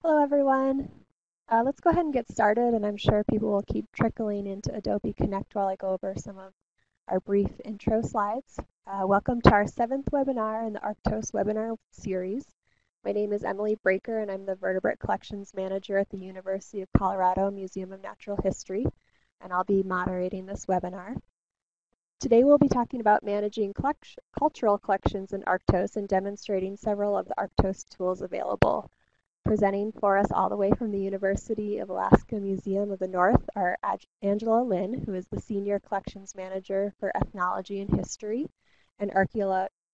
Hello, everyone. Uh, let's go ahead and get started, and I'm sure people will keep trickling into Adobe Connect while I go over some of our brief intro slides. Uh, welcome to our seventh webinar in the Arctos webinar series. My name is Emily Braker, and I'm the Vertebrate Collections Manager at the University of Colorado Museum of Natural History, and I'll be moderating this webinar. Today we'll be talking about managing cultural collections in Arctos and demonstrating several of the Arctos tools available. Presenting for us all the way from the University of Alaska Museum of the North are Angela Linn, who is the Senior Collections Manager for Ethnology and History, and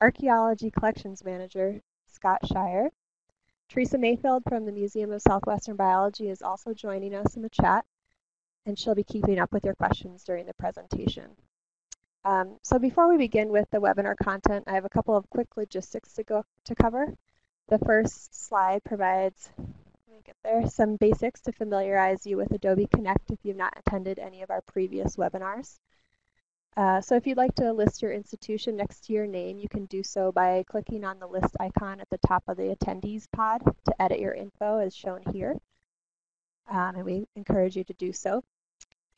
Archaeology Collections Manager, Scott Shirar. Teresa Mayfield from the Museum of Southwestern Biology is also joining us in the chat, and she'll be keeping up with your questions during the presentation. Um, so before we begin with the webinar content, I have a couple of quick logistics to go to cover. The first slide provides let me get there, some basics to familiarize you with Adobe Connect if you've not attended any of our previous webinars. Uh, so if you'd like to list your institution next to your name, you can do so by clicking on the list icon at the top of the attendees pod to edit your info as shown here. Um, and we encourage you to do so.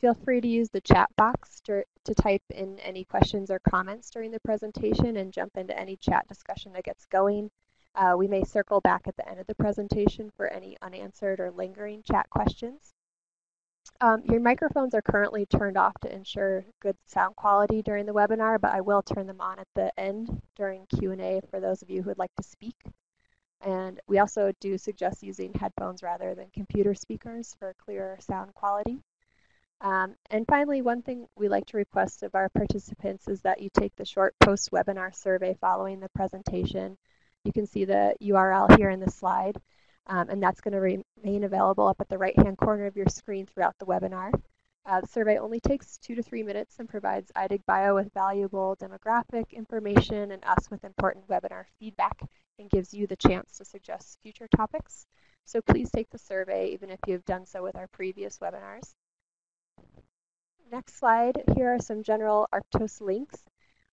Feel free to use the chat box to, to type in any questions or comments during the presentation and jump into any chat discussion that gets going. Uh, we may circle back at the end of the presentation for any unanswered or lingering chat questions. Um, your microphones are currently turned off to ensure good sound quality during the webinar, but I will turn them on at the end during Q&A for those of you who would like to speak. And we also do suggest using headphones rather than computer speakers for clearer sound quality. Um, and finally, one thing we like to request of our participants is that you take the short post-webinar survey following the presentation you can see the URL here in the slide, um, and that's going to remain available up at the right-hand corner of your screen throughout the webinar. Uh, the survey only takes two to three minutes and provides iDigBio with valuable demographic information and us with important webinar feedback and gives you the chance to suggest future topics. So please take the survey even if you've done so with our previous webinars. Next slide, here are some general Arctos links.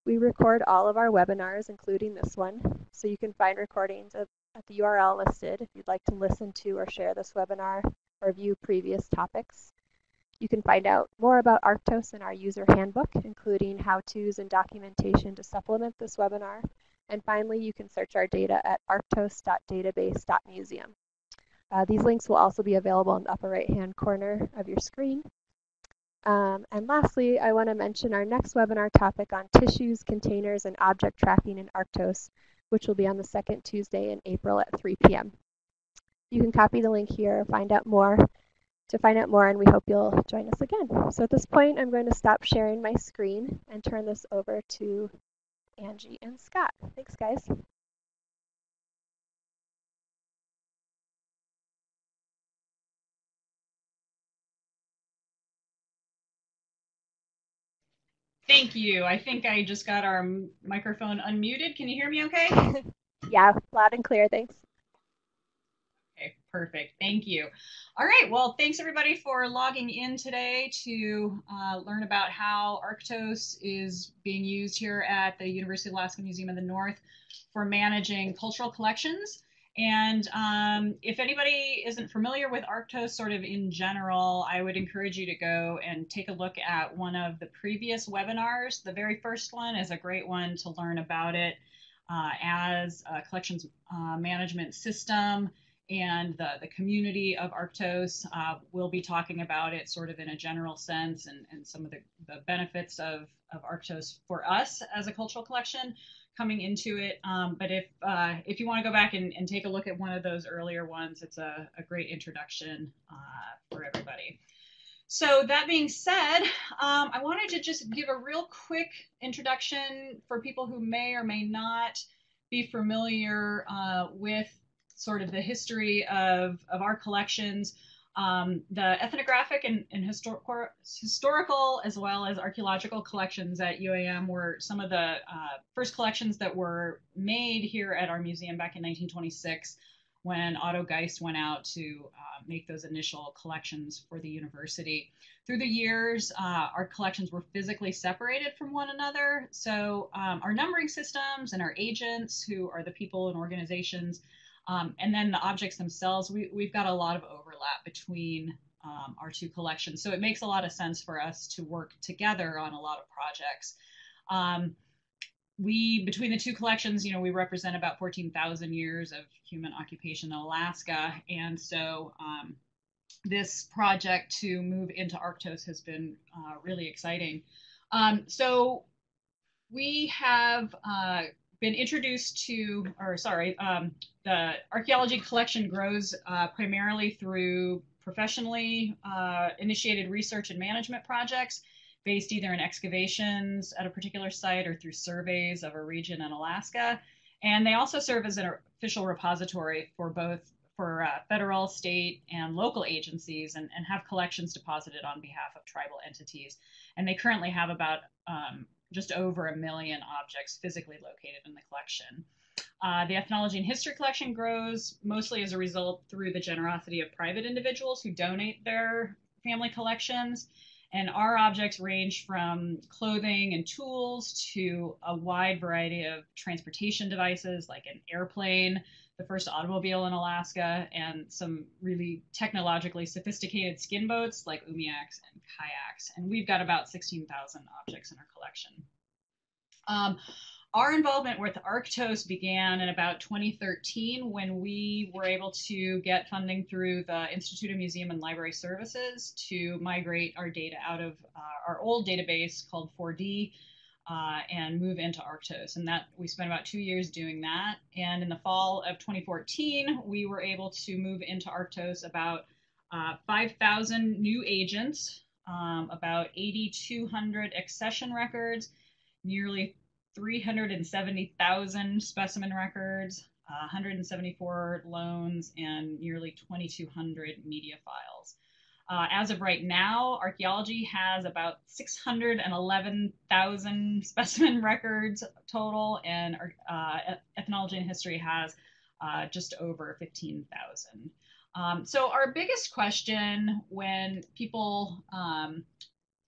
We record all of our webinars, including this one, so you can find recordings at the URL listed if you'd like to listen to or share this webinar or view previous topics. You can find out more about Arctos in our user handbook, including how-tos and documentation to supplement this webinar. And finally, you can search our data at arctos.database.museum. Uh, these links will also be available in the upper right-hand corner of your screen. Um, and lastly, I want to mention our next webinar topic on tissues, containers, and object tracking in Arctos, which will be on the second Tuesday in April at 3 p.m. You can copy the link here, find out more, to find out more, and we hope you'll join us again. So at this point, I'm going to stop sharing my screen and turn this over to Angie and Scott. Thanks, guys. Thank you. I think I just got our microphone unmuted. Can you hear me okay? yeah, loud and clear. Thanks. Okay, perfect. Thank you. All right. Well, thanks everybody for logging in today to uh, learn about how Arctos is being used here at the University of Alaska Museum of the North for managing cultural collections. And um, if anybody isn't familiar with Arctos sort of in general, I would encourage you to go and take a look at one of the previous webinars. The very first one is a great one to learn about it uh, as a collections uh, management system and the, the community of Arctos. Uh, we'll be talking about it sort of in a general sense and, and some of the, the benefits of, of Arctos for us as a cultural collection coming into it. Um, but if uh, if you want to go back and, and, take a look at one of those earlier ones, it's a, a great introduction uh, for everybody. So that being said, um, I wanted to just give a real quick introduction for people who may or may not be familiar uh, with sort of the history of, of our collections. Um, the ethnographic and, and histor- historical as well as archaeological collections at UAM were some of the uh, first collections that were made here at our museum back in 1926 when Otto Geist went out to uh, make those initial collections for the university. Through the years, uh, our collections were physically separated from one another. So um, our numbering systems and our agents, who are the people and organizations Um, and then the objects themselves, we, we've got a lot of overlap between um, our two collections. So it makes a lot of sense for us to work together on a lot of projects. Um, we, between the two collections, you know, we represent about 14,000 years of human occupation in Alaska. And so um, this project to move into Arctos has been uh, really exciting. Um, so we have uh, been introduced to, or sorry, um, the archaeology collection grows uh, primarily through professionally uh, initiated research and management projects based either in excavations at a particular site or through surveys of a region in Alaska. And they also serve as an official repository for both for uh, federal, state, and local agencies and, and have collections deposited on behalf of tribal entities. And they currently have about um, just over a million objects physically located in the collection. Uh, the ethnology and history collection grows mostly as a result through the generosity of private individuals who donate their family collections. And our objects range from clothing and tools to a wide variety of transportation devices like an airplane, the first automobile in Alaska, and some really technologically sophisticated skin boats like umiaks and kayaks. And we've got about 16,000 objects in our collection. Um, our involvement with Arctos began in about 2013 when we were able to get funding through the Institute of Museum and Library Services to migrate our data out of uh, our old database called 4D uh, and move into Arctos. And that we spent about two years doing that. And in the fall of 2014, we were able to move into Arctos about uh, 5,000 new agents, um, about 8,200 accession records, nearly 370,000 specimen records, uh, 174 loans, and nearly 2,200 media files. Uh, as of right now, archaeology has about 611,000 specimen records total, and uh, ethnology and history has uh, just over 15,000. Um, so, our biggest question when people um,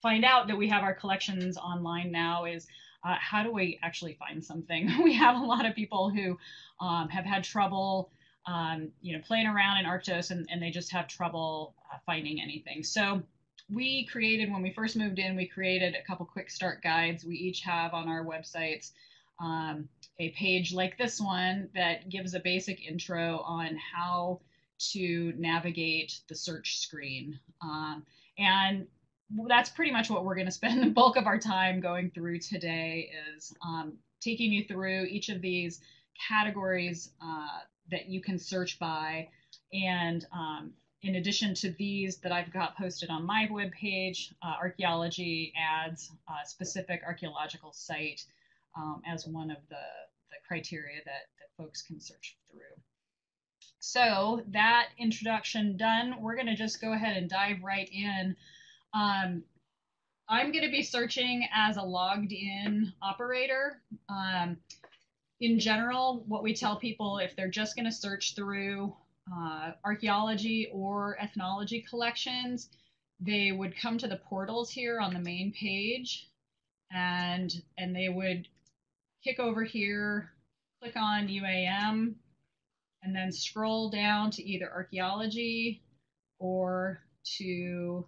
find out that we have our collections online now is uh, how do we actually find something? we have a lot of people who um, have had trouble, um, you know, playing around in Arctos and, and they just have trouble uh, finding anything. So we created, when we first moved in, we created a couple quick start guides. We each have on our websites um, a page like this one that gives a basic intro on how to navigate the search screen. Um, and that's pretty much what we're going to spend the bulk of our time going through today is um, taking you through each of these categories uh, that you can search by and um, in addition to these that I've got posted on my webpage, uh, archaeology adds a specific archaeological site um, as one of the, the criteria that, that folks can search through. So that introduction done, we're going to just go ahead and dive right in um, I'm going to be searching as a logged in operator. Um, in general, what we tell people if they're just going to search through uh, archaeology or ethnology collections, they would come to the portals here on the main page and and they would kick over here, click on UAM, and then scroll down to either archaeology or to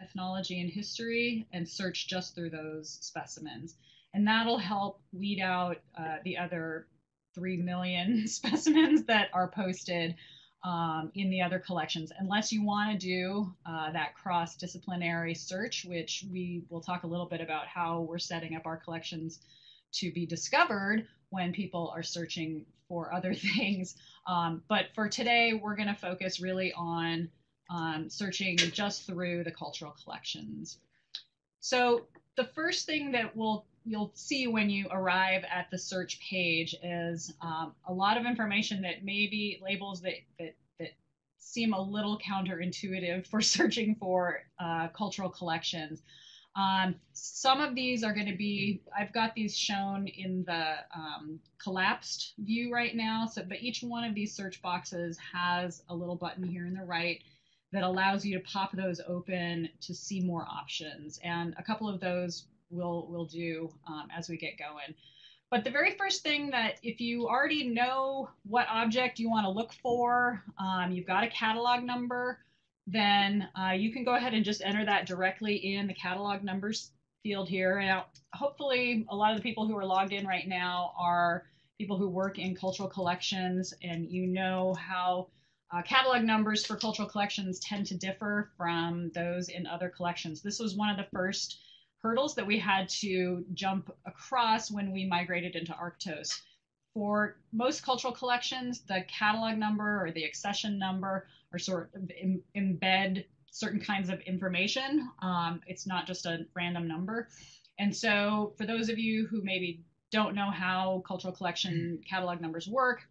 ethnology and history and search just through those specimens. And that'll help weed out uh, the other 3 million specimens that are posted um, in the other collections, unless you want to do uh, that cross disciplinary search, which we will talk a little bit about how we're setting up our collections to be discovered when people are searching for other things. Um, but for today, we're going to focus really on um, searching just through the cultural collections. So the first thing that we'll you'll see when you arrive at the search page is um, a lot of information that maybe labels that, that, that seem a little counterintuitive for searching for uh, cultural collections. Um, some of these are going to be, I've got these shown in the um, collapsed view right now. So, but each one of these search boxes has a little button here in the right that allows you to pop those open to see more options. And a couple of those we'll, we'll do um, as we get going. but the very first thing that if you already know what object you want to look for, um, you've got a catalog number, then uh, you can go ahead and just enter that directly in the catalog numbers field here. Now, hopefully a lot of the people who are logged in right now are people who work in cultural collections and you know how uh, catalog numbers for cultural collections tend to differ from those in other collections. This was one of the first hurdles that we had to jump across when we migrated into Arctos. For most cultural collections, the catalog number or the accession number are sort of Im- embed certain kinds of information. Um, it's not just a random number. And so, for those of you who maybe don't know how cultural collection catalog numbers work,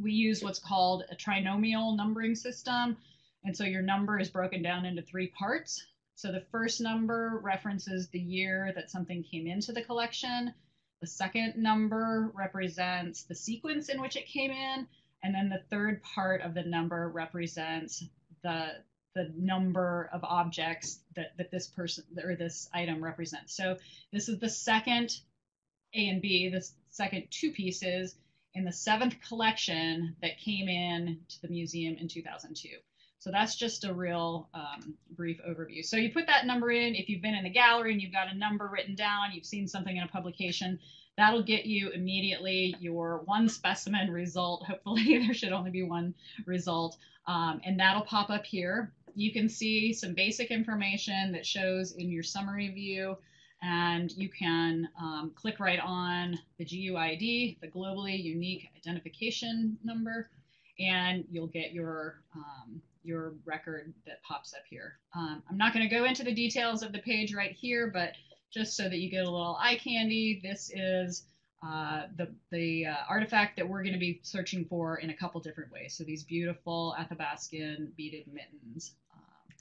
we use what's called a trinomial numbering system. And so your number is broken down into three parts. So the first number references the year that something came into the collection. The second number represents the sequence in which it came in. And then the third part of the number represents the, the number of objects that, that this person or this item represents. So this is the second A and B, the second two pieces in the seventh collection that came in to the museum in 2002. So that's just a real um, brief overview. So you put that number in. If you've been in the gallery and you've got a number written down, you've seen something in a publication, that'll get you immediately your one specimen result. Hopefully there should only be one result. Um, and that'll pop up here. You can see some basic information that shows in your summary view and you can um, click right on the GUID, the globally unique identification number, and you'll get your um, your record that pops up here. Um, I'm not going to go into the details of the page right here, but just so that you get a little eye candy, this is uh, the, the uh, artifact that we're going to be searching for in a couple different ways. So these beautiful Athabascan beaded mittens. Um,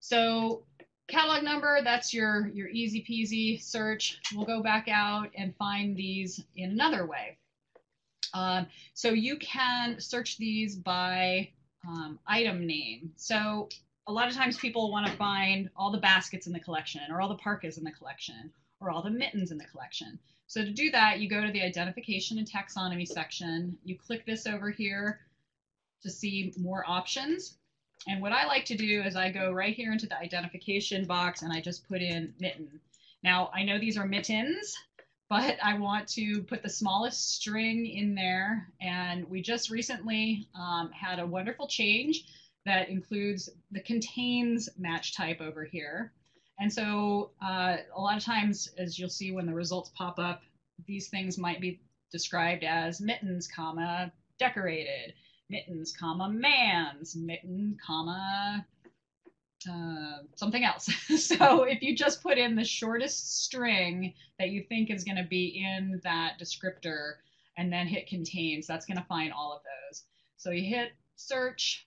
so catalog number, that's your, your easy peasy search. We'll go back out and find these in another way. Um, so you can search these by um, item name. So a lot of times people want to find all the baskets in the collection or all the parkas in the collection or all the mittens in the collection. So to do that, you go to the identification and taxonomy section. You click this over here to see more options. And what I like to do is I go right here into the identification box and I just put in mitten. Now I know these are mittens, but I want to put the smallest string in there. And we just recently um, had a wonderful change that includes the contains match type over here. And so uh, a lot of times, as you'll see when the results pop up, these things might be described as mittens, comma, decorated, mittens, comma, mans, mitten, comma, uh, something else. so if you just put in the shortest string that you think is going to be in that descriptor and then hit contains, that's going to find all of those. So you hit search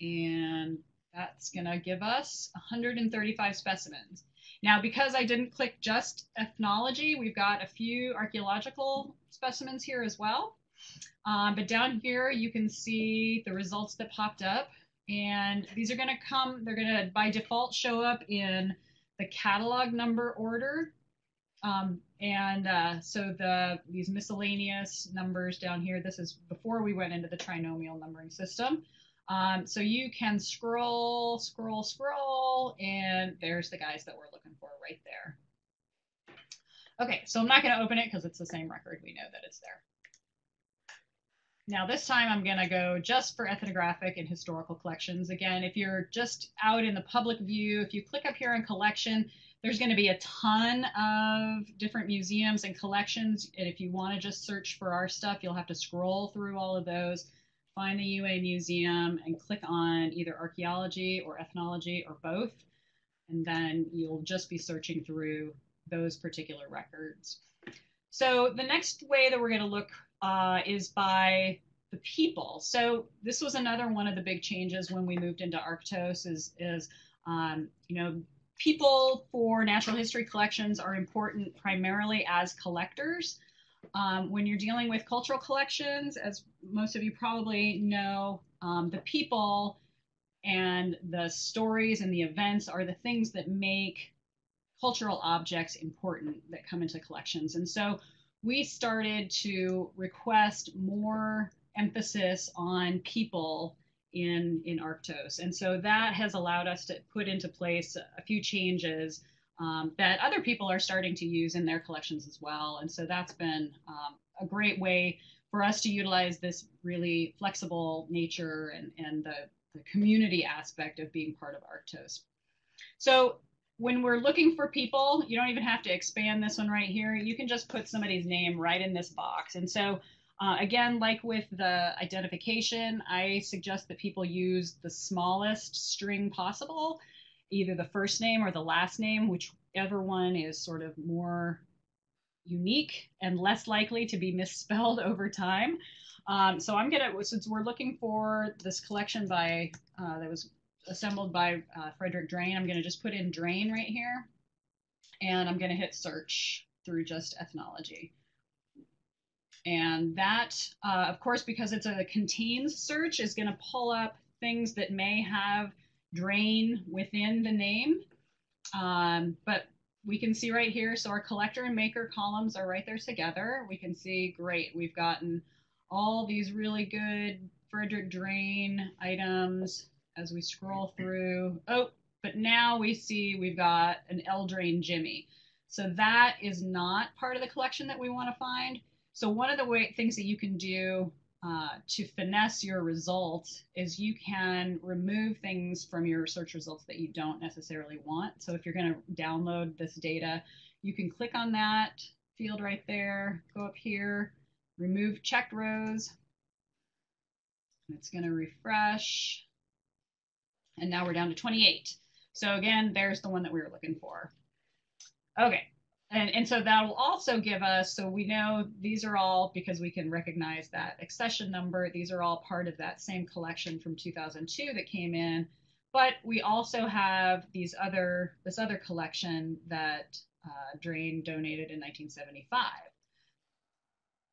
and that's going to give us 135 specimens. Now, because I didn't click just ethnology, we've got a few archaeological specimens here as well. Um, but down here, you can see the results that popped up. And these are going to come, they're going to by default show up in the catalog number order. Um, and uh, so the these miscellaneous numbers down here, this is before we went into the trinomial numbering system. Um, so you can scroll, scroll, scroll, and there's the guys that we're looking for right there. Okay, so I'm not going to open it because it's the same record. We know that it's there. Now this time I'm going to go just for ethnographic and historical collections. Again, if you're just out in the public view, if you click up here in collection, there's going to be a ton of different museums and collections. And if you want to just search for our stuff, you'll have to scroll through all of those, find the UA museum and click on either archaeology or ethnology or both. And then you'll just be searching through those particular records. So the next way that we're going to look uh, is by the people. So this was another one of the big changes when we moved into Arctos is, is um, you know, people for natural history collections are important primarily as collectors. Um, when you're dealing with cultural collections, as most of you probably know, um, the people and the stories and the events are the things that make cultural objects important that come into collections. And so we started to request more emphasis on people in in Arctos, and so that has allowed us to put into place a few changes um, that other people are starting to use in their collections as well. And so that's been um, a great way for us to utilize this really flexible nature and, and the, the community aspect of being part of Arctos. So when we're looking for people, you don't even have to expand this one right here. You can just put somebody's name right in this box. And so uh, again, like with the identification, I suggest that people use the smallest string possible, either the first name or the last name, whichever one is sort of more unique and less likely to be misspelled over time. Um, so I'm gonna, since we're looking for this collection by, uh, that was assembled by uh, Frederick Drain, I'm gonna just put in Drain right here. And I'm gonna hit search through just ethnology. And that, uh, of course, because it's a contains search, is gonna pull up things that may have drain within the name. Um, but we can see right here, so our collector and maker columns are right there together. We can see, great, we've gotten all these really good Frederick Drain items as we scroll through. Oh, but now we see we've got an L Drain Jimmy. So that is not part of the collection that we want to find. So one of the way, things that you can do uh, to finesse your results is you can remove things from your search results that you don't necessarily want. So if you're going to download this data, you can click on that field right there, go up here, remove checked rows. And it's going to refresh. And now we're down to 28. So again, there's the one that we were looking for. Okay, and, and so that will also give us, so we know these are all, because we can recognize that accession number, these are all part of that same collection from 2002 that came in. But we also have these other, this other collection that uh, Drain donated in 1975.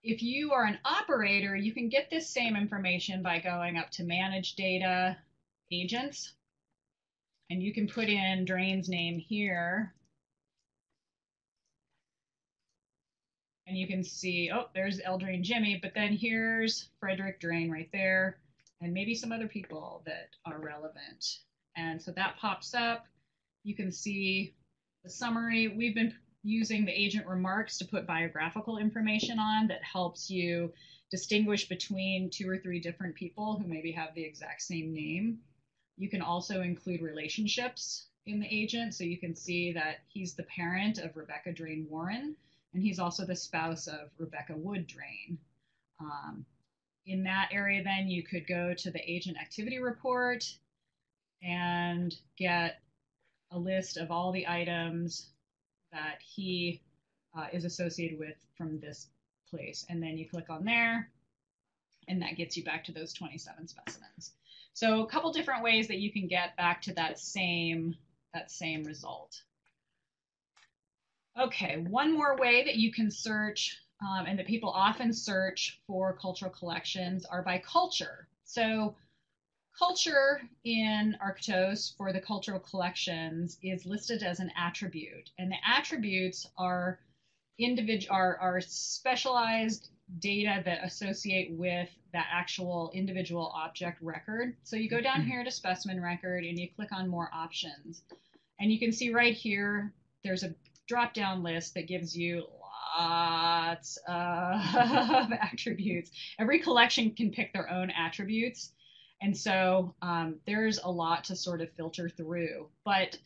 If you are an operator, you can get this same information by going up to Manage Data, Agents, and you can put in Drain's name here and you can see, oh, there's Eldrain Jimmy, but then here's Frederick Drain right there, and maybe some other people that are relevant. And so that pops up. You can see the summary. We've been using the agent remarks to put biographical information on that helps you distinguish between two or three different people who maybe have the exact same name. You can also include relationships in the agent. So you can see that he's the parent of Rebecca Drain Warren and he's also the spouse of Rebecca Wood Drain. Um, in that area, then you could go to the agent activity report and get a list of all the items that he uh, is associated with from this place. And then you click on there, and that gets you back to those 27 specimens. So a couple different ways that you can get back to that same, that same result. Okay, one more way that you can search um, and that people often search for cultural collections are by culture. So culture in Arctos for the cultural collections is listed as an attribute, and the attributes are individual are, are specialized data that associate with that actual individual object record. So you go down mm-hmm. here to specimen record and you click on more options. And you can see right here, there's a drop down list that gives you lots of attributes. Every collection can pick their own attributes. And so um, there's a lot to sort of filter through. But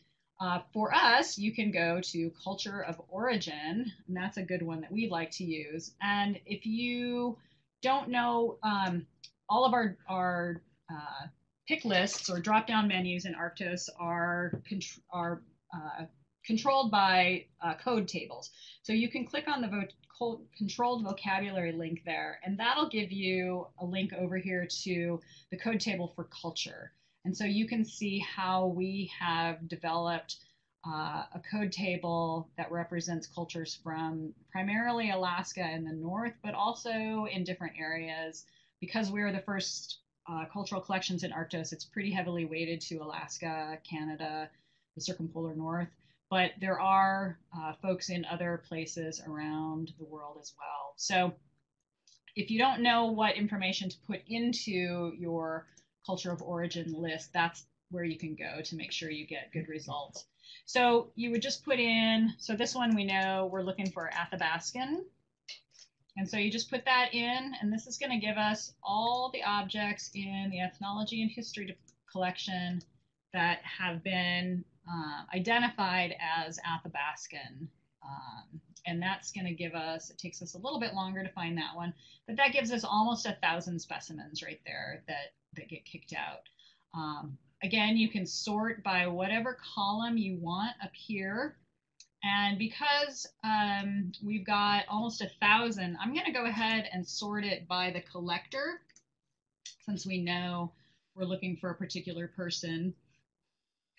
uh, for us, you can go to culture of origin, and that's a good one that we like to use. And if you don't know, um, all of our, our uh, pick lists or drop down menus in Arctos are, are uh, controlled by uh, code tables. So you can click on the vo controlled vocabulary link there, and that'll give you a link over here to the code table for culture. And so you can see how we have developed uh, a code table that represents cultures from primarily Alaska in the north, but also in different areas. Because we're the first uh, cultural collections in Arctos, it's pretty heavily weighted to Alaska, Canada, the circumpolar north but there are uh, folks in other places around the world as well. So if you don't know what information to put into your culture of origin list, that's where you can go to make sure you get good results. So you would just put in, so this one we know we're looking for Athabascan. And so you just put that in, and this is going to give us all the objects in the ethnology and history collection that have been uh, identified as Athabascan. Um, and that's going to give us, it takes us a little bit longer to find that one, but that gives us almost a thousand specimens right there that, that get kicked out. Um, again, you can sort by whatever column you want up here. And because um, we've got almost a thousand, I'm going to go ahead and sort it by the collector since we know we're looking for a particular person.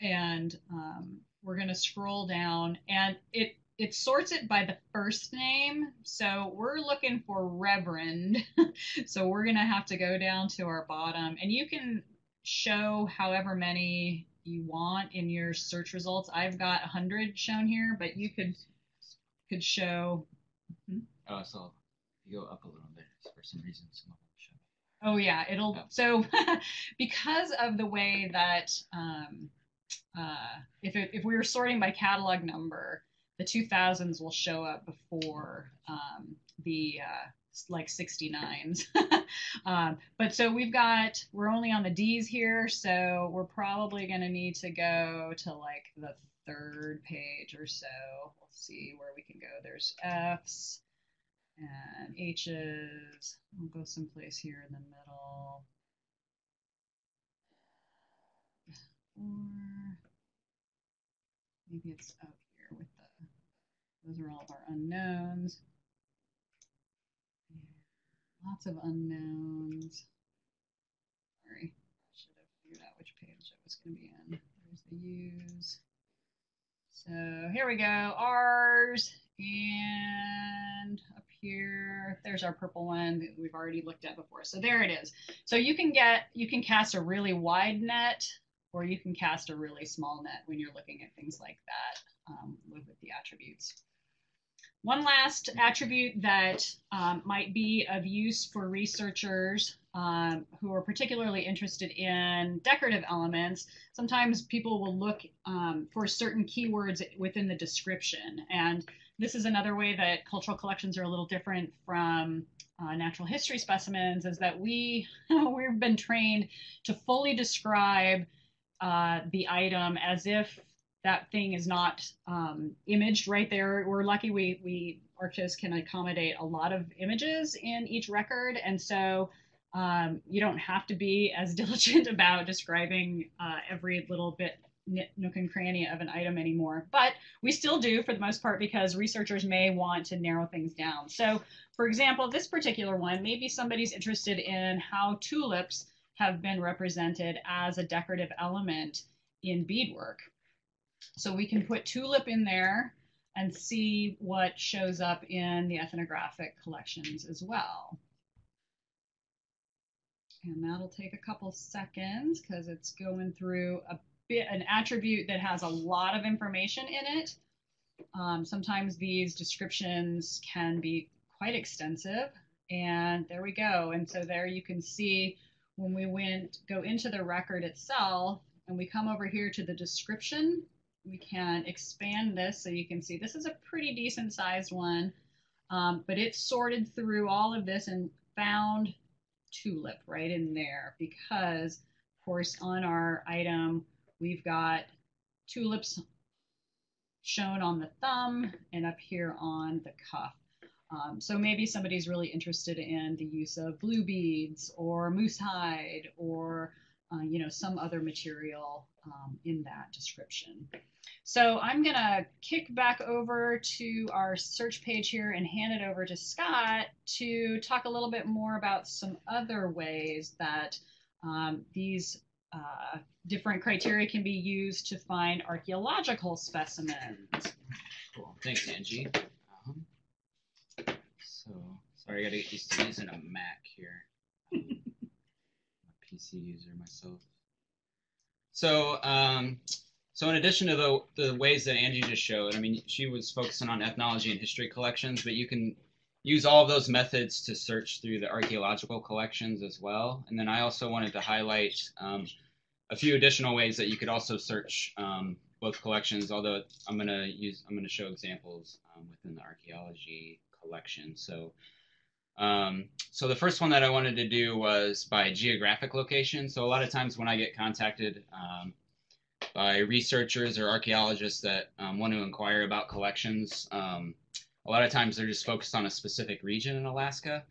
And um, we're going to scroll down and it it sorts it by the first name. So we're looking for Reverend. so we're going to have to go down to our bottom and you can show however many you want in your search results. I've got 100 shown here, but you could could show. Hmm? Oh, so you go up a little bit for some reason. Some oh yeah, it'll. Oh. So because of the way that um, uh, if it, if we were sorting by catalog number, the 2000s will show up before um, the uh, like 69s. um, but so we've got, we're only on the D's here, so we're probably going to need to go to like the third page or so. We'll see where we can go. There's F's and H's. We'll go someplace here in the middle. Or maybe it's up those are all of our unknowns. Lots of unknowns. Sorry, I should have figured out which page it was going to be in. There's the U's. So here we go, R's, and up here, there's our purple one that we've already looked at before. So there it is. So you can get, you can cast a really wide net, or you can cast a really small net when you're looking at things like that um, with the attributes. One last attribute that um, might be of use for researchers um, who are particularly interested in decorative elements, sometimes people will look um, for certain keywords within the description. And this is another way that cultural collections are a little different from uh, natural history specimens is that we, we've been trained to fully describe uh, the item as if that thing is not um, imaged right there. We're lucky we, we Arctos can accommodate a lot of images in each record. And so um, you don't have to be as diligent about describing uh, every little bit nook and cranny of an item anymore. But we still do for the most part because researchers may want to narrow things down. So for example, this particular one, maybe somebody's interested in how tulips have been represented as a decorative element in beadwork. So we can put tulip in there and see what shows up in the ethnographic collections as well. And that'll take a couple seconds because it's going through a bit, an attribute that has a lot of information in it. Um, sometimes these descriptions can be quite extensive. And there we go. And so there you can see when we went go into the record itself and we come over here to the description we can expand this so you can see this is a pretty decent sized one, um, but it sorted through all of this and found tulip right in there because, of course, on our item, we've got tulips shown on the thumb and up here on the cuff. Um, so maybe somebody's really interested in the use of blue beads or moose hide or uh, you know some other material um, in that description. So I'm going to kick back over to our search page here and hand it over to Scott to talk a little bit more about some other ways that um, these uh, different criteria can be used to find archaeological specimens. Cool. Thanks, Angie. Um, so, sorry, I got to get used to using a Mac here. PC user myself. So, um, so in addition to the, the ways that Angie just showed, I mean, she was focusing on ethnology and history collections, but you can use all of those methods to search through the archaeological collections as well. And then I also wanted to highlight um, a few additional ways that you could also search um, both collections, although I'm going to use, I'm going to show examples um, within the archaeology collection. So, um, so the first one that I wanted to do was by geographic location. So a lot of times when I get contacted um, by researchers or archaeologists that um, want to inquire about collections, um, a lot of times they're just focused on a specific region in Alaska.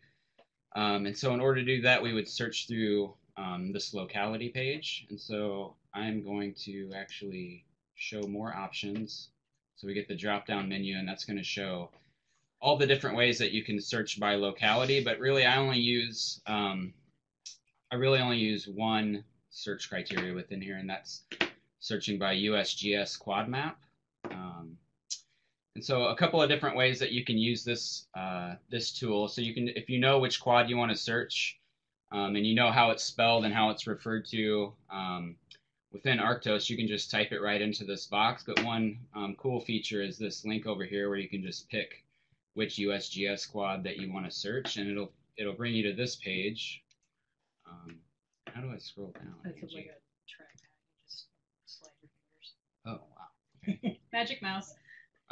Um, and so in order to do that, we would search through um, this locality page. And so I'm going to actually show more options. So we get the drop down menu and that's going to show all the different ways that you can search by locality, but really I only use, um, I really only use one search criteria within here and that's searching by USGS quad map. Um, and so a couple of different ways that you can use this uh, this tool. So you can, if you know which quad you want to search, um, and you know how it's spelled and how it's referred to um, within Arctos, you can just type it right into this box. But one um, cool feature is this link over here where you can just pick which USGS quad that you want to search, and it'll it'll bring you to this page. Um, how do I scroll down? That's like a trackpad. You just slide your fingers. Oh wow. Okay. Magic mouse.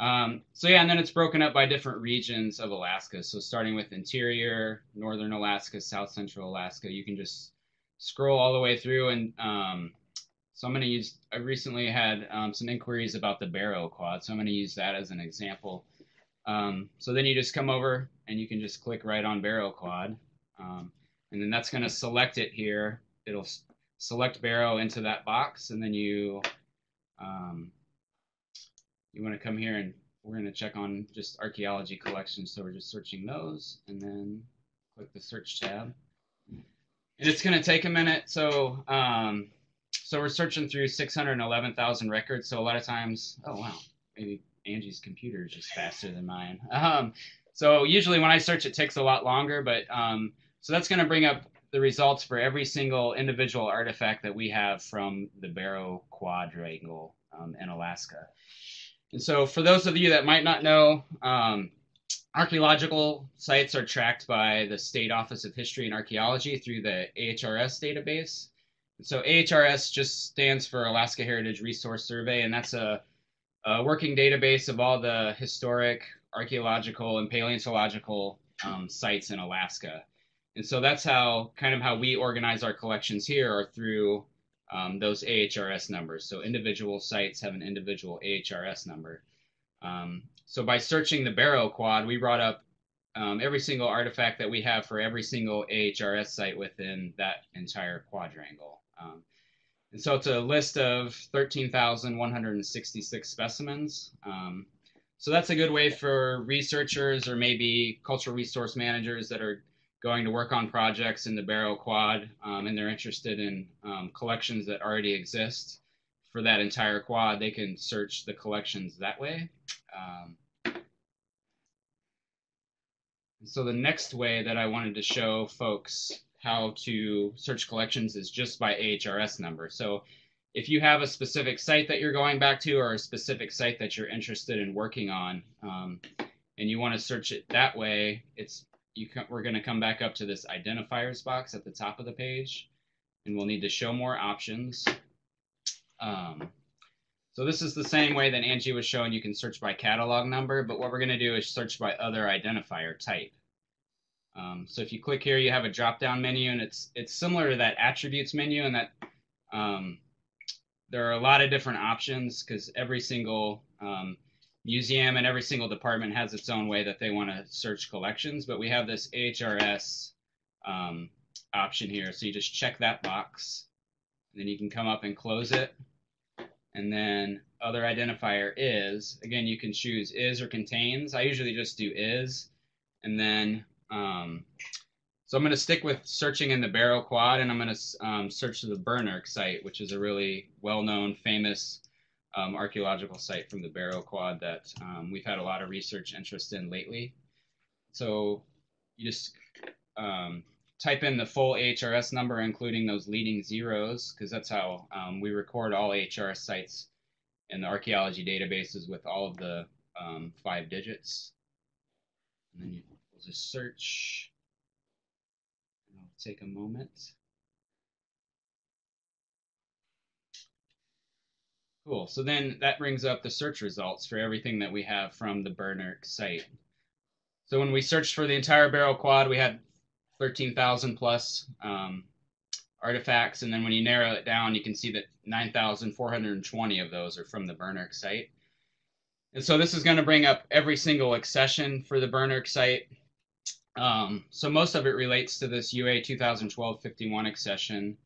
Um, so yeah, and then it's broken up by different regions of Alaska. So starting with interior, northern Alaska, south central Alaska, you can just scroll all the way through. And um, so I'm going to use. I recently had um, some inquiries about the Barrow Quad, so I'm going to use that as an example. Um, so then you just come over and you can just click right on Barrow Quad, um, and then that's going to select it here. It'll select Barrow into that box, and then you um, you want to come here and we're going to check on just archaeology collections. So we're just searching those and then click the search tab. And it's going to take a minute. So, um, so we're searching through 611,000 records. So a lot of times, oh wow, maybe Angie's computer is just faster than mine. Um, so usually when I search, it takes a lot longer, but um, so that's going to bring up the results for every single individual artifact that we have from the Barrow Quadrangle um, in Alaska. And so, for those of you that might not know, um, archaeological sites are tracked by the State Office of History and Archaeology through the AHRS database. So, AHRS just stands for Alaska Heritage Resource Survey, and that's a, a working database of all the historic, archaeological, and paleontological um, sites in Alaska. And so that's how kind of how we organize our collections here are through um, those AHRS numbers. So individual sites have an individual AHRS number. Um, so by searching the Barrow quad, we brought up um, every single artifact that we have for every single AHRS site within that entire quadrangle. Um, and so it's a list of 13,166 specimens. Um, so that's a good way for researchers or maybe cultural resource managers that are going to work on projects in the Barrow Quad, um, and they're interested in um, collections that already exist for that entire quad, they can search the collections that way. Um, so the next way that I wanted to show folks how to search collections is just by AHRS number. So if you have a specific site that you're going back to or a specific site that you're interested in working on, um, and you want to search it that way, it's you we're going to come back up to this identifiers box at the top of the page, and we'll need to show more options. Um, so this is the same way that Angie was showing you can search by catalog number, but what we're going to do is search by other identifier type. Um, so if you click here, you have a drop-down menu, and it's it's similar to that attributes menu, and that um, there are a lot of different options because every single um, museum and every single department has its own way that they want to search collections, but we have this AHRS um, option here. So you just check that box, and then you can come up and close it. And then other identifier is, again, you can choose is or contains. I usually just do is. And then, um, so I'm going to stick with searching in the Barrow Quad, and I'm going to um, search the Birnirk site, which is a really well-known, famous um, archaeological site from the Barrow Quad that um, we've had a lot of research interest in lately. So you just um, type in the full HRS number, including those leading zeros, because that's how um, we record all AHRS sites in the archaeology databases with all of the um, five digits. Just search. It'll take a moment. Cool. So then that brings up the search results for everything that we have from the Birnirk site. So when we searched for the entire Barrow Quad, we had 13,000 plus um, artifacts. And then when you narrow it down, you can see that 9,420 of those are from the Birnirk site. And so this is going to bring up every single accession for the Birnirk site. Um, so most of it relates to this UA 2012-51 accession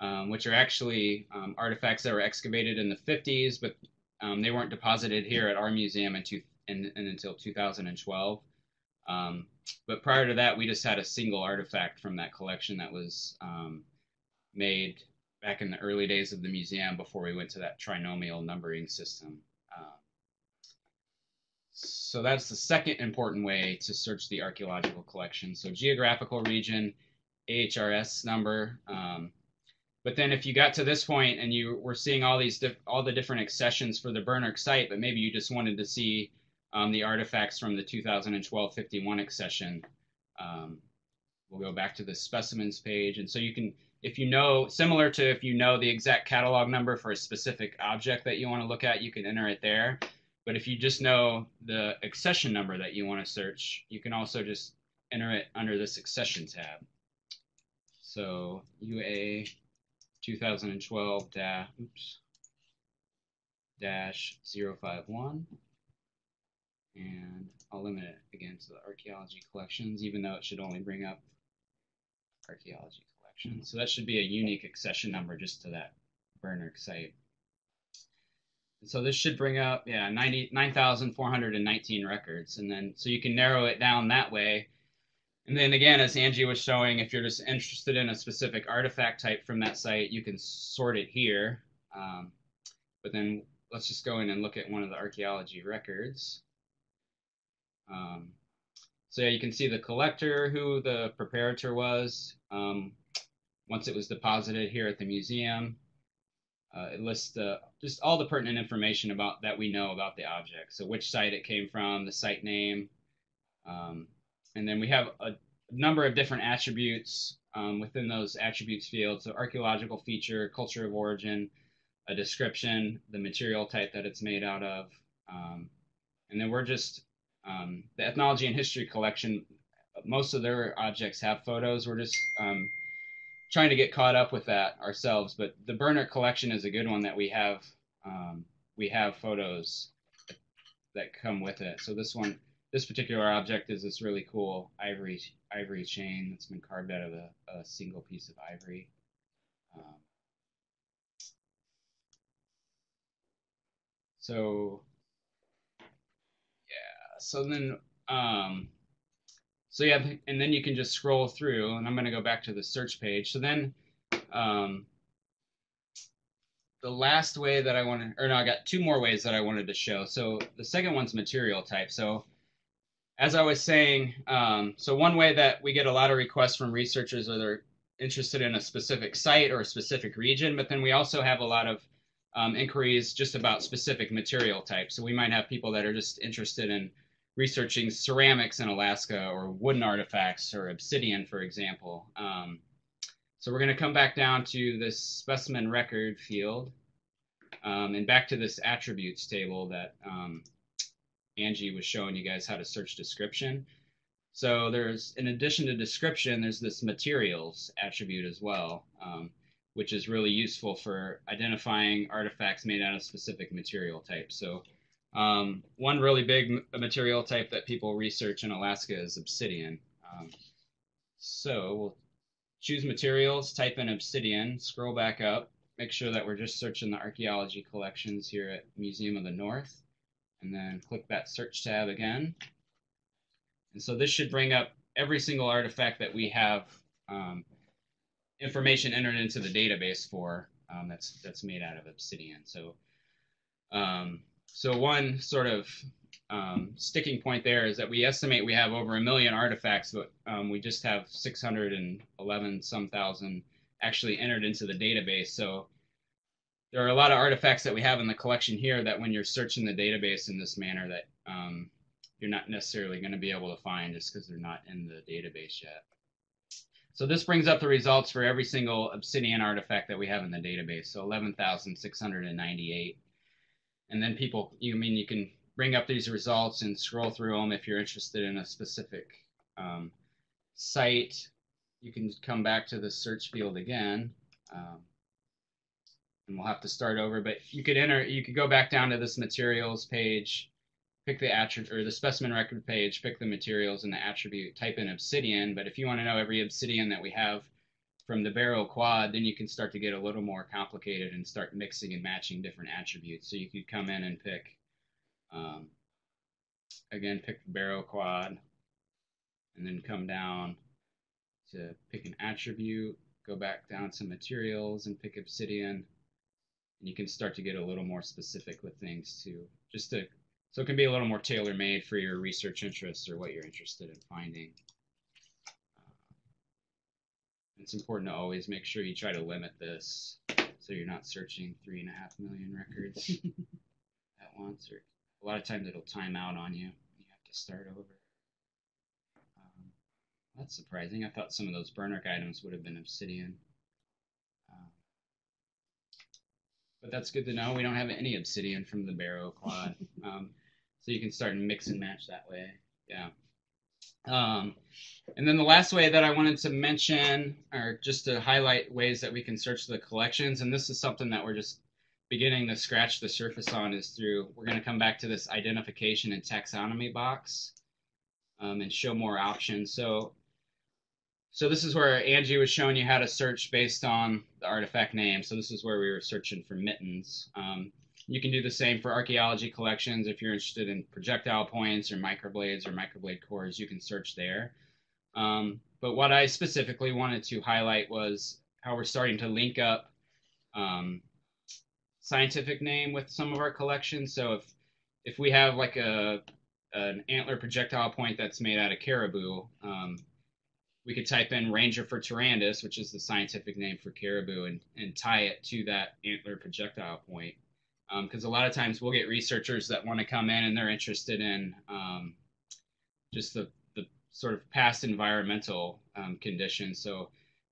um, which are actually um, artifacts that were excavated in the 50s, but um, they weren't deposited here at our museum in two, in, in, until 2012. Um, but prior to that, we just had a single artifact from that collection that was um, made back in the early days of the museum before we went to that trinomial numbering system. So that's the second important way to search the archaeological collection. So geographical region, AHRS number, um, but then if you got to this point and you were seeing all these all the different accessions for the Birnirk site, but maybe you just wanted to see um, the artifacts from the 2012-51 accession, um, we'll go back to the specimens page. And so you can, if you know, similar to if you know the exact catalog number for a specific object that you want to look at, you can enter it there. But if you just know the accession number that you want to search, you can also just enter it under the accession tab. So UA 2012 dash, oops, dash 051. And I'll limit it again to the archaeology collections, even though it should only bring up archaeology collections. So that should be a unique accession number just to that Birnirk site. So this should bring up, yeah, 9,419 records. And then, so you can narrow it down that way and then again, as Angie was showing, if you're just interested in a specific artifact type from that site, you can sort it here. Um, but then let's just go in and look at one of the archaeology records. Um, so yeah, you can see the collector, who the preparator was, um, once it was deposited here at the museum. Uh, it lists the, just all the pertinent information about that we know about the object. So which site it came from, the site name, um, and then we have a number of different attributes um, within those attributes fields. So archaeological feature, culture of origin, a description, the material type that it's made out of. Um, and then we're just, um, the ethnology and history collection, most of their objects have photos. We're just um, trying to get caught up with that ourselves. But the Birnirk collection is a good one that we have. Um, we have photos that come with it. So this one, this particular object is this really cool ivory ivory chain that's been carved out of a, a single piece of ivory. Um, so yeah, so then um, so yeah, and then you can just scroll through, and I'm going to go back to the search page. So then um, the last way that I wanted, or no, I got two more ways that I wanted to show. So the second one's material type. So as I was saying, um, so one way that we get a lot of requests from researchers are they're interested in a specific site or a specific region, but then we also have a lot of um, inquiries just about specific material types. So we might have people that are just interested in researching ceramics in Alaska or wooden artifacts or obsidian, for example. Um, so we're going to come back down to this specimen record field um, and back to this attributes table that um, Angie was showing you guys how to search description. So there's, in addition to description, there's this materials attribute as well, um, which is really useful for identifying artifacts made out of specific material types. So um, one really big material type that people research in Alaska is obsidian. Um, so we'll choose materials, type in obsidian, scroll back up, make sure that we're just searching the archaeology collections here at Museum of the North and then click that search tab again. And so this should bring up every single artifact that we have um, information entered into the database for um, that's that's made out of obsidian. So um, so one sort of um, sticking point there is that we estimate we have over a million artifacts, but um, we just have 611 some thousand actually entered into the database. So there are a lot of artifacts that we have in the collection here that when you're searching the database in this manner that um, you're not necessarily going to be able to find just because they're not in the database yet. So this brings up the results for every single obsidian artifact that we have in the database. So 11,698. And then people, you mean you can bring up these results and scroll through them if you're interested in a specific um, site. You can come back to the search field again. Um, and we'll have to start over, but you could enter, you could go back down to this materials page, pick the attribute or the specimen record page, pick the materials and the attribute, type in obsidian. But if you want to know every obsidian that we have from the Barrow Quad, then you can start to get a little more complicated and start mixing and matching different attributes. So you could come in and pick, um, again, pick the Barrow Quad, and then come down to pick an attribute, go back down to materials and pick obsidian. And you can start to get a little more specific with things too, just to so it can be a little more tailor made for your research interests or what you're interested in finding. It's important to always make sure you try to limit this so you're not searching three and a half million records at once. Or a lot of times it'll time out on you. You have to start over. Um, that's surprising. I thought some of those Birnirk items would have been obsidian. Uh, but that's good to know. We don't have any obsidian from the Barrow Quad. Um, so you can start and mix and match that way. Yeah. Um, and then the last way that I wanted to mention, or just to highlight ways that we can search the collections, and this is something that we're just beginning to scratch the surface on, is through, we're going to come back to this identification and taxonomy box um, and show more options. So, so this is where Angie was showing you how to search based on the artifact name. So this is where we were searching for mittens. Um, you can do the same for archaeology collections. If you're interested in projectile points or microblades or microblade cores, you can search there. Um, but what I specifically wanted to highlight was how we're starting to link up um, scientific name with some of our collections. So if if we have like a an antler projectile point that's made out of caribou, um, we could type in Rangifer tarandus, which is the scientific name for caribou, and, and tie it to that antler projectile point because um, a lot of times we'll get researchers that want to come in and they're interested in um, just the, the sort of past environmental um, conditions. So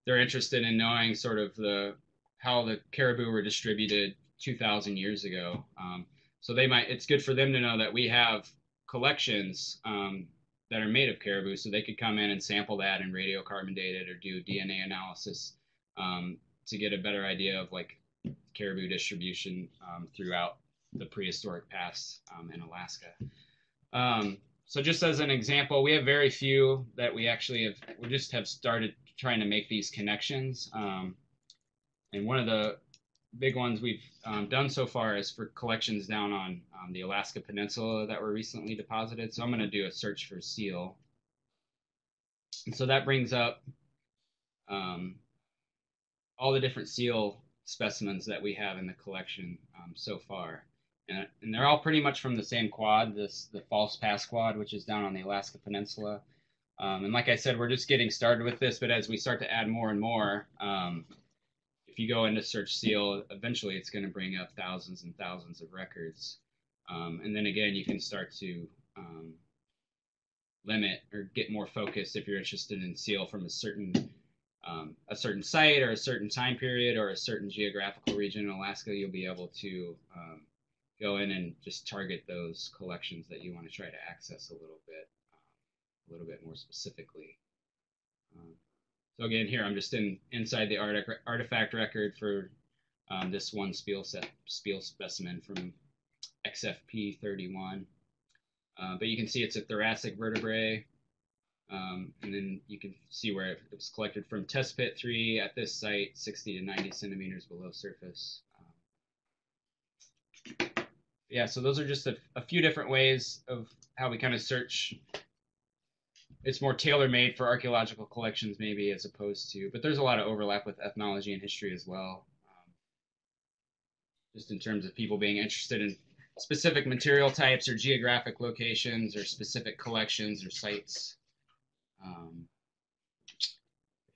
they're interested in knowing sort of the how the caribou were distributed 2,000 years ago. Um, so they might it's good for them to know that we have collections um, that are made of caribou, so they could come in and sample that and radiocarbon date it or do DNA analysis um, to get a better idea of like caribou distribution um, throughout the prehistoric past um, in Alaska. Um, so just as an example, we have very few that we actually have, we just have started trying to make these connections. Um, and one of the big ones we've um, done so far is for collections down on um, the Alaska Peninsula that were recently deposited. So I'm going to do a search for seal. And so that brings up all the different seal specimens that we have in the collection um, so far. And, and, they're all pretty much from the same quad, this the False Pass quad, which is down on the Alaska Peninsula. Um, and like I said, we're just getting started with this, but as we start to add more and more, um, if you go into search seal, eventually it's going to bring up thousands and thousands of records. Um, and then again, you can start to um, limit or get more focused if you're interested in seal from a certain um, a certain site or a certain time period or a certain geographical region in Alaska, you'll be able to um, go in and just target those collections that you want to try to access a little bit, um, a little bit more specifically. Um, so again, here I'm just in inside the artifact record for um, this one spiel set spiel specimen from XFP 31. Uh, but you can see it's a thoracic vertebrae. Um, and then you can see where it was collected from test pit 3 at this site, 60 to 90 centimeters below surface. Um, yeah, so those are just a, a, few different ways of how we kind of search. It's more tailor-made for archaeological collections maybe as opposed to, but there's a lot of overlap with ethnology and history as well. Um, just in terms of people being interested in specific material types or geographic locations or specific collections or sites. Um,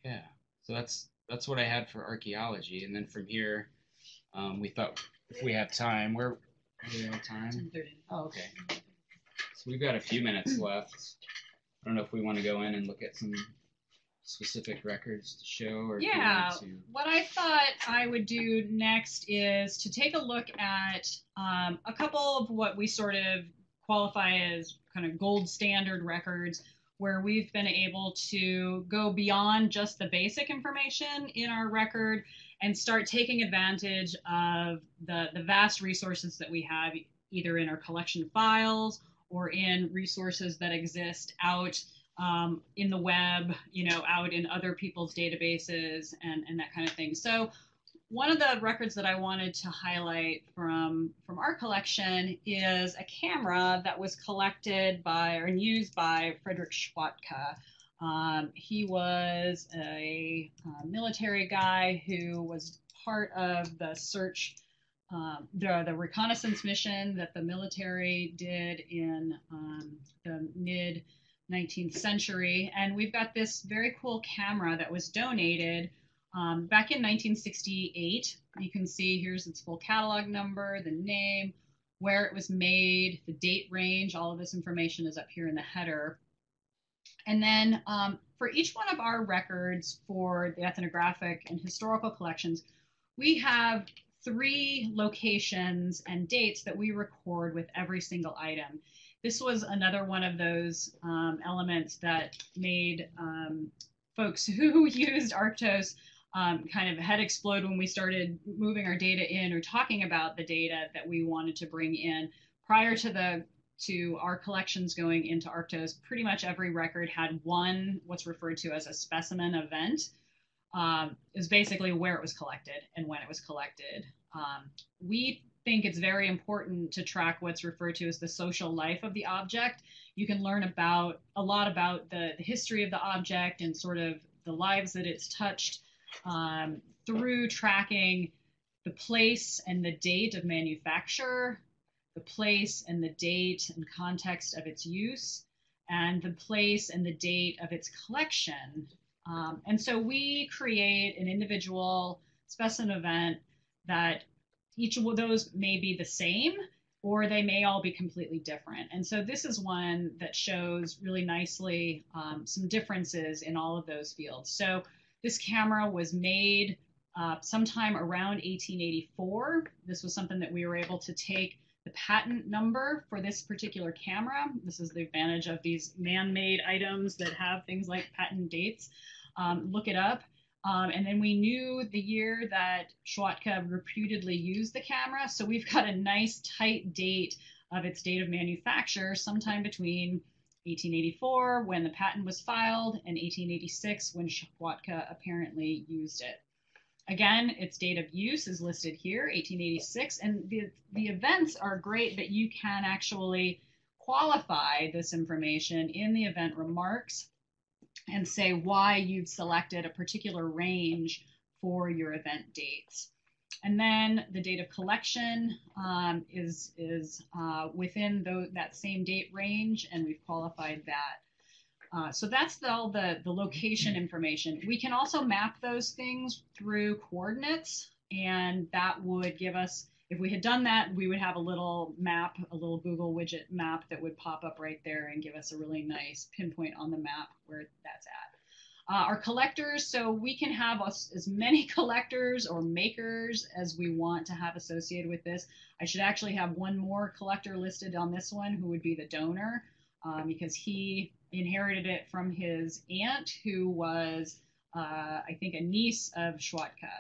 yeah, so that's that's what I had for archaeology, and then from here, Um, we thought if we have time, we're we have time. Oh, okay. So we've got a few minutes left. I don't know if we want to go in and look at some specific records to show, or Yeah. to. What I thought I would do next is to take a look at um, a couple of what we sort of qualify as kind of gold standard records, where we've been able to go beyond just the basic information in our record and start taking advantage of the, the vast resources that we have, either in our collection files or in resources that exist out um, in the web, you know, out in other people's databases and, and that kind of thing. So one of the records that I wanted to highlight from from our collection is a camera that was collected by or used by Frederick Schwatka. Um, he was a, uh military guy who was part of the search, um, the, the reconnaissance mission that the military did in um, the mid 19th century. And we've got this very cool camera that was donated um, back in 1968. You can see here's its full catalog number, the name, where it was made, the date range. All of this information is up here in the header. And then um, for each one of our records for the ethnographic and historical collections, we have three locations and dates that we record with every single item. This was another one of those um, elements that made um, folks who used Arctos um, kind of head explode when we started moving our data in or talking about the data that we wanted to bring in. Prior to the to our collections going into Arctos, pretty much every record had one what's referred to as a specimen event. Um, is basically where it was collected and when it was collected. Um, we think it's very important to track what's referred to as the social life of the object. You can learn about a lot about the, the history of the object and sort of the lives that it's touched um, through tracking the place and the date of manufacture, the place and the date and context of its use, and the place and the date of its collection. Um, and so we create an individual specimen event that each of those may be the same or they may all be completely different. And so this is one that shows really nicely um, some differences in all of those fields. So this camera was made uh, sometime around 1884. This was something that we were able to take the patent number for this particular camera. This is the advantage of these man-made items that have things like patent dates. Um, look it up. Um, and then we knew the year that Schwatka reputedly used the camera. So we've got a nice tight date of its date of manufacture, sometime between 1884, when the patent was filed, and 1886, when Schwatka apparently used it. Again, its date of use is listed here, 1886, and the, the events are great that you can actually qualify this information in the event remarks and say why you've selected a particular range for your event dates. And then the date of collection um, is, is uh, within that same date range, and we've qualified that. Uh, so that's the, all the, the location information. We can also map those things through coordinates, and that would give us, if we had done that, we would have a little map, a little Google widget map that would pop up right there and give us a really nice pinpoint on the map where that's at. Uh, our collectors, so we can have us, as many collectors or makers as we want to have associated with this. I should actually have one more collector listed on this one who would be the donor um, because he inherited it from his aunt who was, uh, I think, a niece of Schwatka.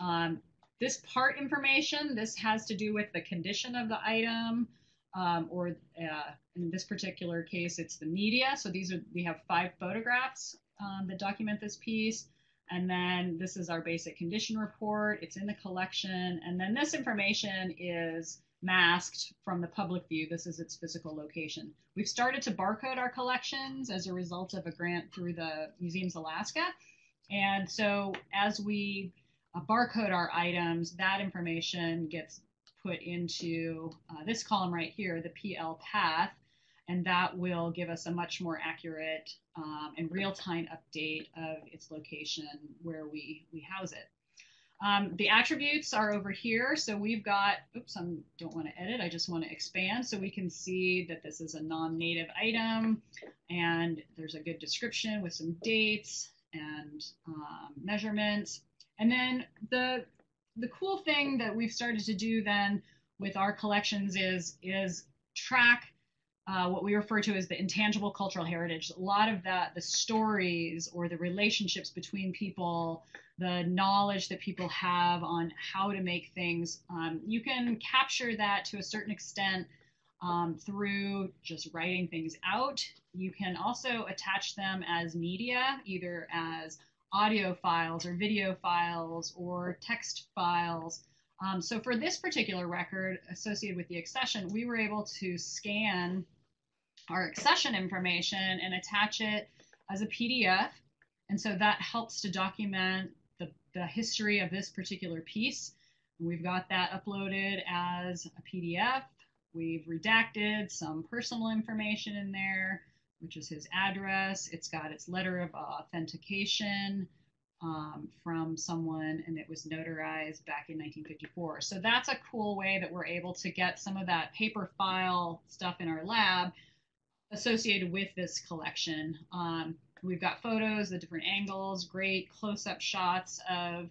Um, this part information, this has to do with the condition of the item, um, or uh, in this particular case, it's the media. So these are, we have five photographs um, that document this piece. And then this is our basic condition report. It's in the collection. And then this information is masked from the public view. This is its physical location. We've started to barcode our collections as a result of a grant through the Museums Alaska. And so as we uh, barcode our items, that information gets put into uh, this column right here, the PL path, and that will give us a much more accurate um, and real-time update of its location where we, we house it. Um, the attributes are over here. So we've got, oops, I don't want to edit. I just want to expand so we can see that this is a non-native item and there's a good description with some dates and um, measurements. And then the, the cool thing that we've started to do then with our collections is, is track uh, what we refer to as the intangible cultural heritage. A lot of that, the stories or the relationships between people, the knowledge that people have on how to make things. Um, you can capture that to a certain extent um, through just writing things out. You can also attach them as media, either as audio files or video files or text files. Um, so for this particular record associated with the accession, we were able to scan our accession information and attach it as a PDF. And so that helps to document the history of this particular piece. We've got that uploaded as a PDF. We've redacted some personal information in there, which is his address. It's got its letter of authentication um, from someone, and it was notarized back in 1954. So that's a cool way that we're able to get some of that paper file stuff in our lab associated with this collection. Um, We've got photos, the different angles, great close-up shots of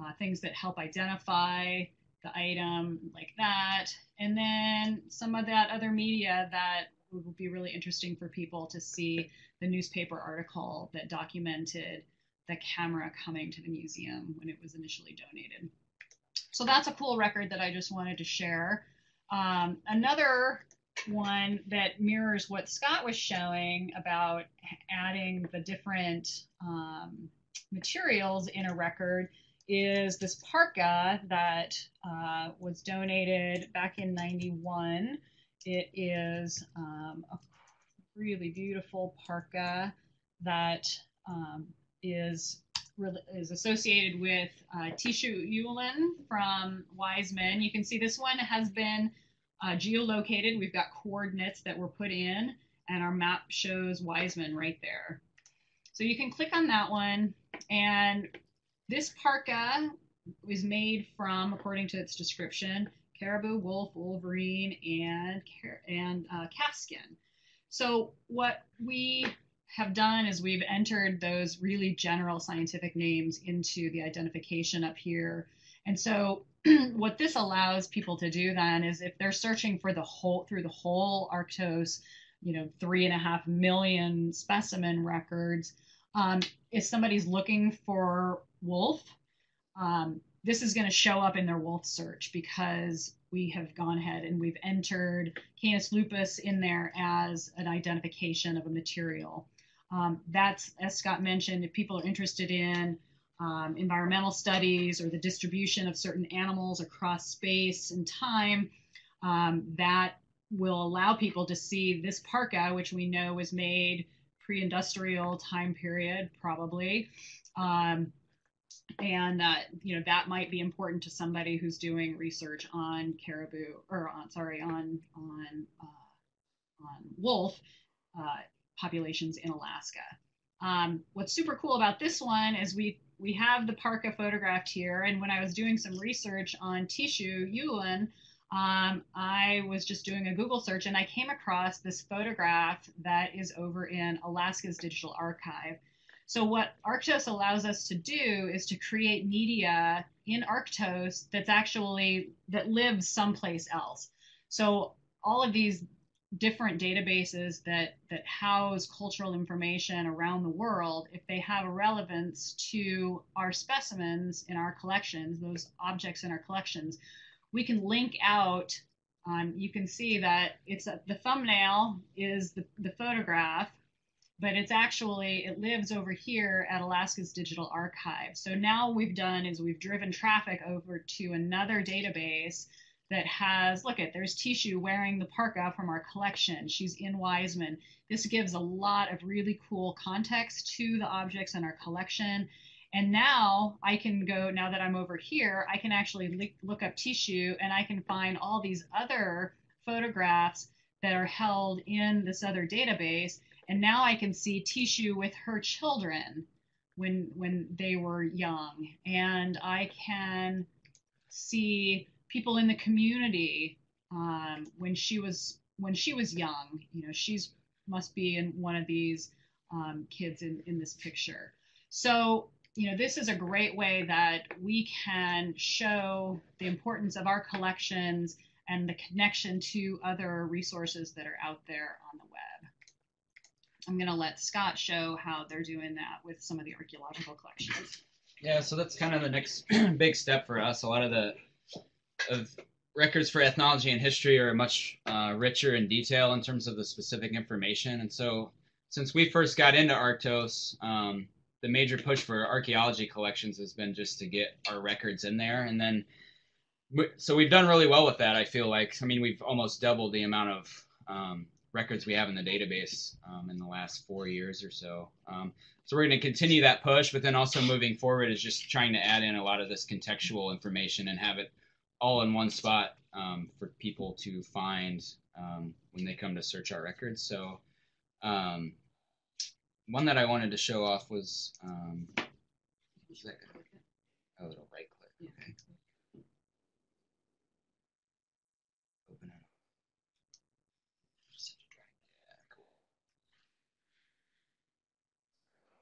uh, things that help identify the item like that. And then some of that other media that would be really interesting for people to see the newspaper article that documented the camera coming to the museum when it was initially donated. So that's a cool record that I just wanted to share. Um, another one that mirrors what Scott was showing about adding the different um, materials in a record is this parka that uh, was donated back in 91. It is um, a really beautiful parka that um, is is associated with uh, Tishu Ulen from Wiseman. You can see this one has been uh, geolocated. We've got coordinates that were put in, and our map shows Wiseman right there. So you can click on that one, and this parka was made from, according to its description, caribou, wolf, wolverine, and and uh, calf skin. So what we have done is we've entered those really general scientific names into the identification up here. And so what this allows people to do then is if they're searching for the whole through the whole Arctos, you know, three and a half million specimen records, um, if somebody's looking for wolf, um, this is going to show up in their wolf search because we have gone ahead and we've entered Canis lupus in there as an identification of a material. Um, that's, as Scott mentioned, if people are interested in um, environmental studies or the distribution of certain animals across space and time, um, that will allow people to see this parka, which we know was made pre-industrial time period, probably. Um, and uh, you know that might be important to somebody who's doing research on caribou or on sorry on on uh, on wolf uh, populations in Alaska. Um, what's super cool about this one is we we have the parka photographed here. And when I was doing some research on Tishu Ulen, um, I was just doing a Google search and I came across this photograph that is over in Alaska's Digital Archive. So what Arctos allows us to do is to create media in Arctos that's actually that lives someplace else. So all of these different databases that that house cultural information around the world if they have a relevance to our specimens in our collections those objects in our collections we can link out um, you can see that it's a, the thumbnail is the, the photograph but it's actually it lives over here at alaska's digital archive. So now we've done is we've driven traffic over to another database that has, look at, there's Tishu wearing the parka from our collection. She's in Wiseman. This gives a lot of really cool context to the objects in our collection. And now I can go, now that I'm over here, I can actually look up Tishu and I can find all these other photographs that are held in this other database. And now I can see Tishu with her children when when they were young, and I can see people in the community um, when she was when she was young. You know, she's must be in one of these um, kids in in this picture. So you know, this is a great way that we can show the importance of our collections and the connection to other resources that are out there on the web. I'm going to let Scott show how they're doing that with some of the archaeological collections. Yeah, so that's kind of the next big step for us. A lot of the of records for ethnology and history are much uh, richer in detail in terms of the specific information. And so, since we first got into Arctos, um, the major push for archaeology collections has been just to get our records in there, and then so we've done really well with that. I feel like I mean we've almost doubled the amount of um, records we have in the database um, in the last four years or so. Um, so we're going to continue that push, but then also moving forward is just trying to add in a lot of this contextual information and have it all in one spot um, for people to find um, when they come to search our records. So um, one that I wanted to show off was um, that? A little right click. Okay. Open it up. Yeah, cool.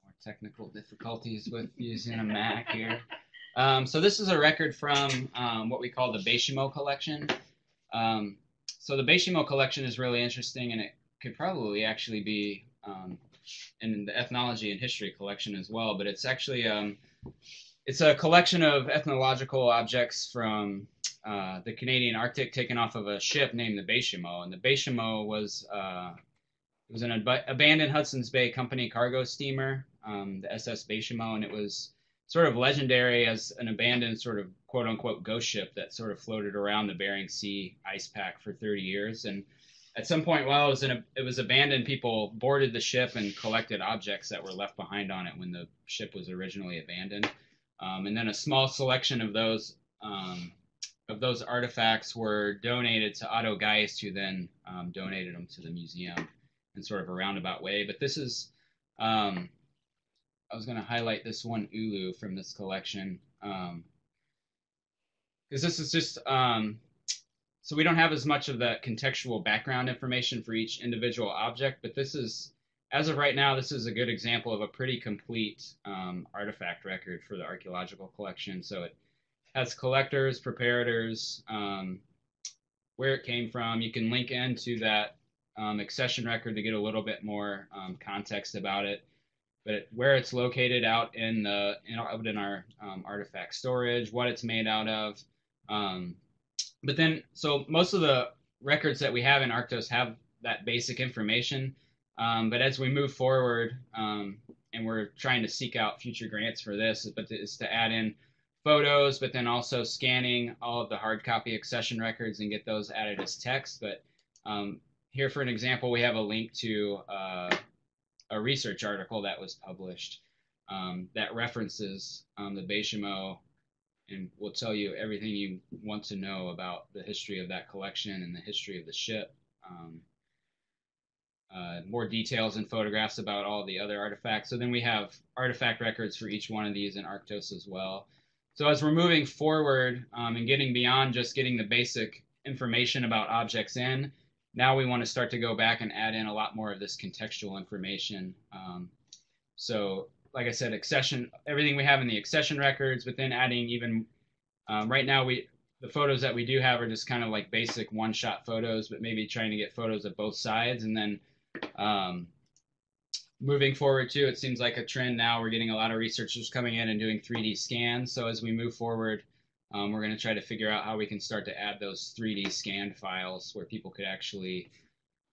More technical difficulties with using a Mac here. Um, so this is a record from um, what we call the Baychimo collection. Um, so the Baychimo collection is really interesting, and it could probably actually be um, in the ethnology and history collection as well. But it's actually um, it's a collection of ethnological objects from uh, the Canadian Arctic, taken off of a ship named the Baychimo. And the Baychimo was uh, it was an ab- abandoned Hudson's Bay Company cargo steamer, um, the SS Baychimo, and it was sort of legendary as an abandoned sort of quote unquote ghost ship that sort of floated around the Bering Sea ice pack for 30 years. And at some point while it was in a, it was abandoned, people boarded the ship and collected objects that were left behind on it when the ship was originally abandoned. Um, and then a small selection of those um, of those artifacts were donated to Otto Geist, who then um, donated them to the museum in sort of a roundabout way. But this is um, I was going to highlight this one ulu from this collection because um, this is just um, so we don't have as much of the contextual background information for each individual object, but this is as of right now, this is a good example of a pretty complete um, artifact record for the archaeological collection. So it has collectors, preparators, um, where it came from. You can link into that um, accession record to get a little bit more um, context about it but where it's located out in the in, out in our um, artifact storage, what it's made out of. Um, but then, so most of the records that we have in Arctos have that basic information. Um, but as we move forward, um, and we're trying to seek out future grants for this, but is to add in photos, but then also scanning all of the hard copy accession records and get those added as text. But um, here, for an example, we have a link to uh, a research article that was published um, that references um, the Baychimo and will tell you everything you want to know about the history of that collection and the history of the ship. Um, uh, more details and photographs about all the other artifacts. So then we have artifact records for each one of these in Arctos as well. So as we're moving forward um, and getting beyond just getting the basic information about objects in, now we want to start to go back and add in a lot more of this contextual information. Um, so, like I said, accession, everything we have in the accession records, but then adding even um, right now we the photos that we do have are just kind of like basic one-shot photos, but maybe trying to get photos of both sides, and then um, moving forward too, it seems like a trend now. We're getting a lot of researchers coming in and doing 3D scans. So as we move forward um, we're going to try to figure out how we can start to add those 3D scanned files where people could actually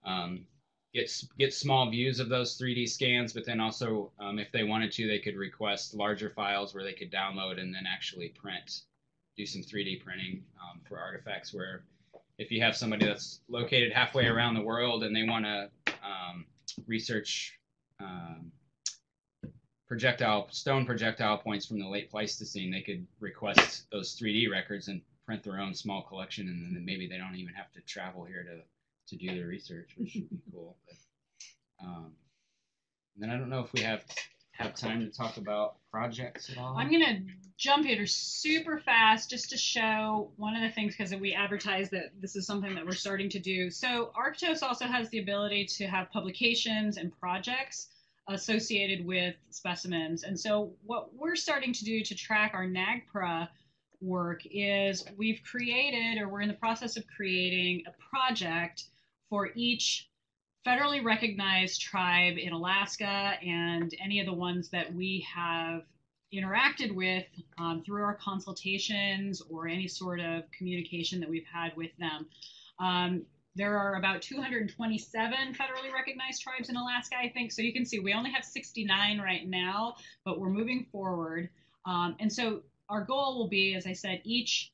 um, get get small views of those 3D scans, but then also, um, if they wanted to, they could request larger files where they could download and then actually print, do some 3D printing um, for artifacts. Where if you have somebody that's located halfway around the world and they want to um, research um, projectile stone projectile points from the late Pleistocene, they could request those 3D records and print their own small collection, and then maybe they don't even have to travel here to to do their research, which would be cool. But um, then I don't know if we have have time to talk about projects at all? I'm gonna jump here super fast just to show one of the things because we advertise that this is something that we're starting to do. So Arctos also has the ability to have publications and projects associated with specimens. And so what we're starting to do to track our NAGPRA work is we've created or we're in the process of creating a project for each federally recognized tribe in Alaska and any of the ones that we have interacted with um, through our consultations or any sort of communication that we've had with them. Um, there are about 227 federally recognized tribes in Alaska, I think. So you can see we only have 69 right now, but we're moving forward. Um, and so our goal will be, as I said, each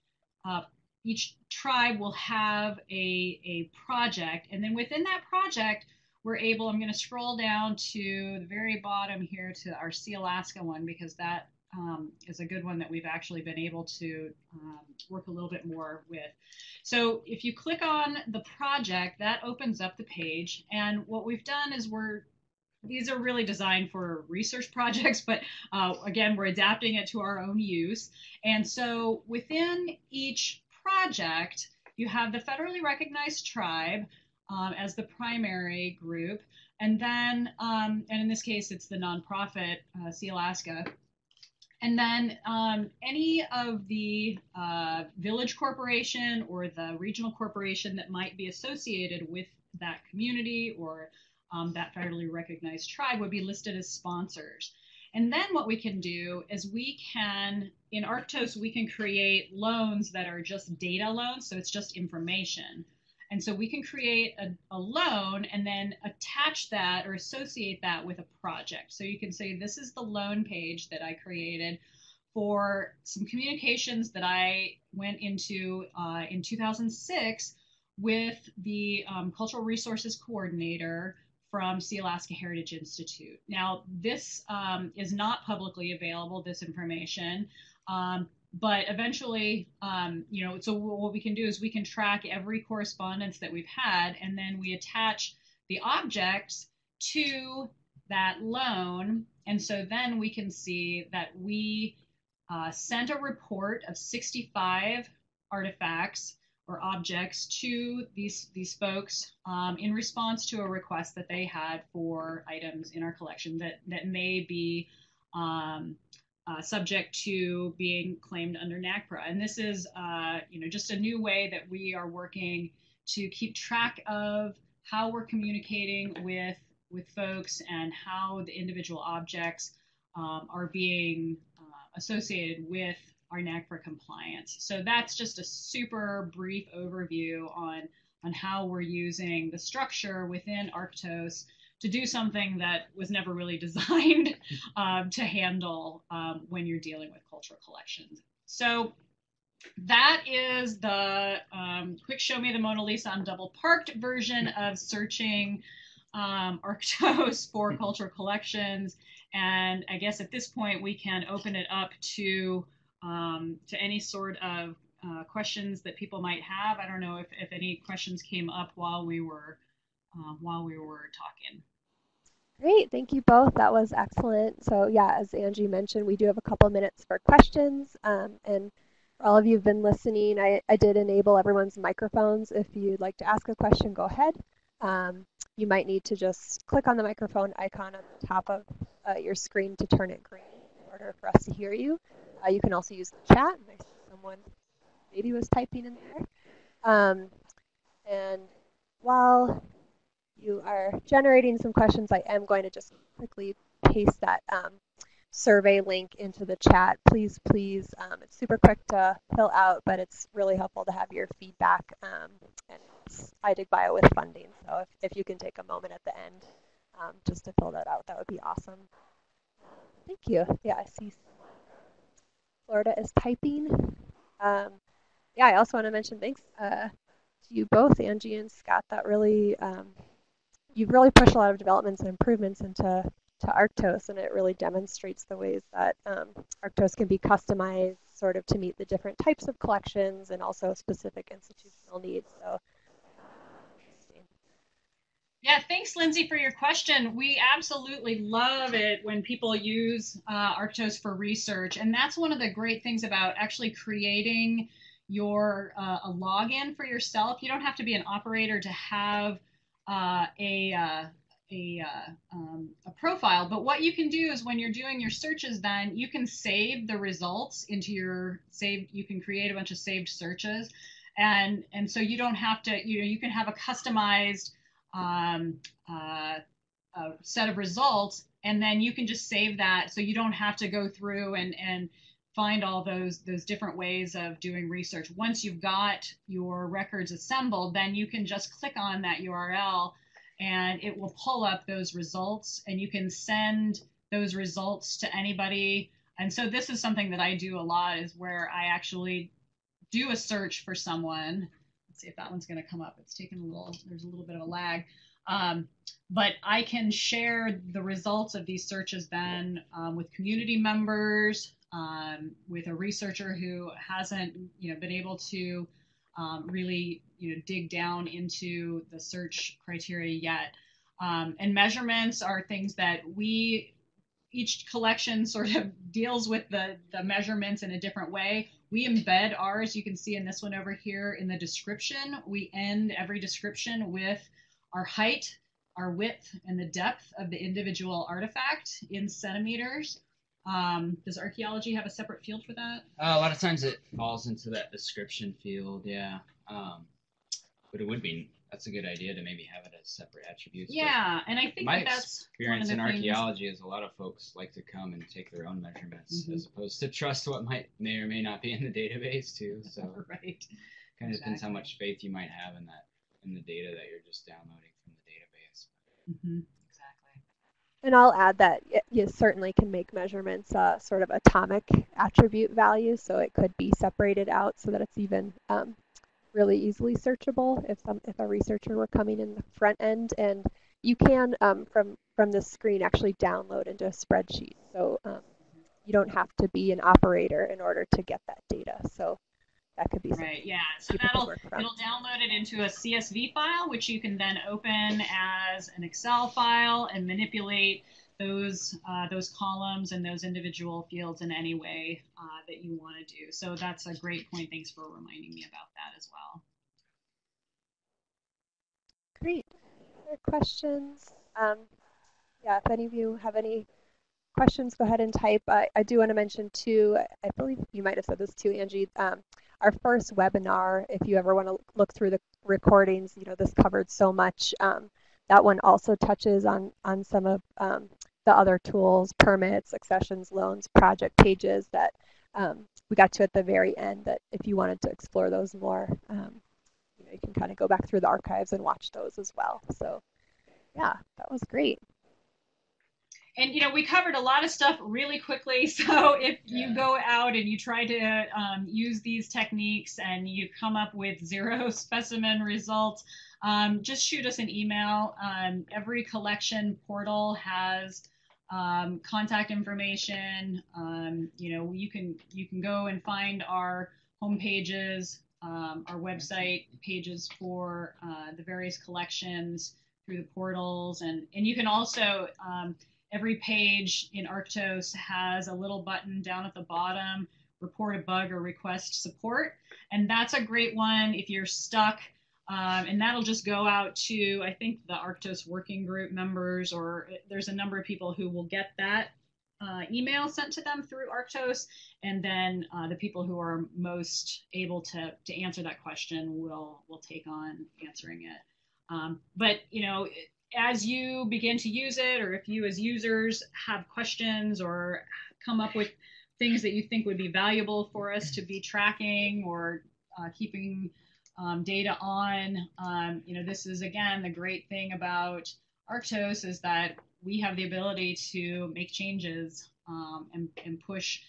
uh, each tribe will have a, a project, and then within that project, we're able, I'm going to scroll down to the very bottom here to our Sealaska one because that um, is a good one that we've actually been able to um, work a little bit more with. So if you click on the project, that opens up the page. And what we've done is we're these are really designed for research projects, but uh, again, we're adapting it to our own use. And so within each project, you have the federally recognized tribe um, as the primary group. And then, um, and in this case, it's the nonprofit uh, Sealaska. And then um, any of the uh, village corporation or the regional corporation that might be associated with that community or um, that federally recognized tribe would be listed as sponsors. And then what we can do is we can, in Arctos, we can create loans that are just data loans. So it's just information. And so we can create a, a, loan and then attach that or associate that with a project. So you can say, this is the loan page that I created for some communications that I went into uh, in 2006 with the um, Cultural Resources Coordinator from Sealaska Heritage Institute. Now, this um, is not publicly available, this information, um, but eventually, um, you know, so what we can do is we can track every correspondence that we've had, and then we attach the objects to that loan. And so then we can see that we uh, sent a report of 65 artifacts or objects to these these folks um, in response to a request that they had for items in our collection that that may be um, uh, subject to being claimed under NAGPRA. And this is uh, you know just a new way that we are working to keep track of how we're communicating with with folks and how the individual objects um, are being uh, associated with our NAGPRA compliance. So that's just a super brief overview on, on how we're using the structure within Arctos to do something that was never really designed um, to handle um, when you're dealing with cultural collections. So that is the um, quick show me the Mona Lisa on double parked version of searching um, Arctos for cultural collections. And I guess at this point we can open it up to um, to any sort of uh, questions that people might have. I don't know if, if any questions came up while we were uh, while we were talking. Great, thank you both. That was excellent. So yeah, as Angie mentioned, we do have a couple minutes for questions. Um, and for all of you who've been listening, I, I did enable everyone's microphones. If you'd like to ask a question, go ahead. Um, you might need to just click on the microphone icon on the top of uh, your screen to turn it green in order for us to hear you. Uh, you can also use the chat. I see someone maybe was typing in there. Um, and while you are generating some questions, I am going to just quickly paste that um, survey link into the chat. Please, please, um, it's super quick to fill out, but it's really helpful to have your feedback. Um, and it's iDigBio with funding, so if, if you can take a moment at the end um, just to fill that out, that would be awesome. Thank you. Yeah, I see Florida is typing. Um, yeah, I also want to mention thanks uh, to you both, Angie and Scott. That really, um, you've really pushed a lot of developments and improvements into to Arctos, and it really demonstrates the ways that um, Arctos can be customized sort of to meet the different types of collections and also specific institutional needs. So Yeah, thanks, Lindsay, for your question. We absolutely love it when people use uh, Arctos for research, and that's one of the great things about actually creating your uh, a login for yourself. You don't have to be an operator to have uh, a uh, a, uh, um, a profile, but what you can do is when you're doing your searches, then you can save the results into your saved. You can create a bunch of saved searches, and and so you don't have to. You know, you can have a customized um, uh, set of results, and then you can just save that, so you don't have to go through and and find all those those different ways of doing research. Once you've got your records assembled, then you can just click on that URL, and it will pull up those results, and you can send those results to anybody. And so this is something that I do a lot, is where I actually do a search for someone Let's see if that one's going to come up. It's taken a little, there's a little bit of a lag. Um, but I can share the results of these searches then um, with community members, um, with a researcher who hasn't, you know, been able to um, really, you know, dig down into the search criteria yet. Um, and measurements are things that we each collection sort of deals with the, the measurements in a different way. We embed ours, you can see in this one over here in the description. We end every description with our height, our width, and the depth of the individual artifact in centimeters. Um, does archaeology have a separate field for that? Uh, a lot of times it falls into that description field, yeah. Um, but it would be that's a good idea to maybe have it as separate attributes. Yeah, and I think my that that's experience in one of the things- archaeology is a lot of folks like to come and take their own measurements Mhm. as opposed to trust what might may or may not be in the database too. So right. kind of depends how much faith you might have in that in the data that you're just downloading from the database. hmm Exactly. And I'll add that you certainly can make measurements uh, sort of atomic attribute values, so it could be separated out so that it's even um, really easily searchable if some if a researcher were coming in the front end. And you can um, from from this screen actually download into a spreadsheet, so um, you don't have to be an operator in order to get that data. So that could be something Right. Yeah. So that'll it'll download it into a CSV file, which you can then open as an Excel file and manipulate those uh, those columns and those individual fields in any way uh, that you want to do. So that's a great point. Thanks for reminding me about that as well. Great. Other questions? Um, yeah, if any of you have any questions, go ahead and type. I, I do want to mention too, I- I believe you might have said this too, Angie. Um, our first webinar, if you ever want to look through the recordings, you know, this covered so much. Um, that one also touches on, on some of um, the other tools, permits, accessions, loans, project pages that um, we got to at the very end that if you wanted to explore those more, um, you know, you can kind of go back through the archives and watch those as well. So yeah, that was great. And you know, we covered a lot of stuff really quickly. So if you go out and you try to um, use these techniques and you come up with zero specimen results, um, just shoot us an email. Um, every collection portal has um, contact information. Um, you know, you can you can go and find our home pages, um, our website pages for uh, the various collections through the portals, and and you can also um, every page in Arctos has a little button down at the bottom, report a bug or request support. And that's a great one if you're stuck. Um, and that'll just go out to, I think, the Arctos working group members, or there's a number of people who will get that uh, email sent to them through Arctos. And then uh, the people who are most able to, to answer that question will, will take on answering it. Um, but, you know, as you begin to use it, or if you as users have questions or come up with things that you think would be valuable for us to be tracking or uh, keeping um, data on, um, you know, this is again the great thing about Arctos is that we have the ability to make changes um, and, and push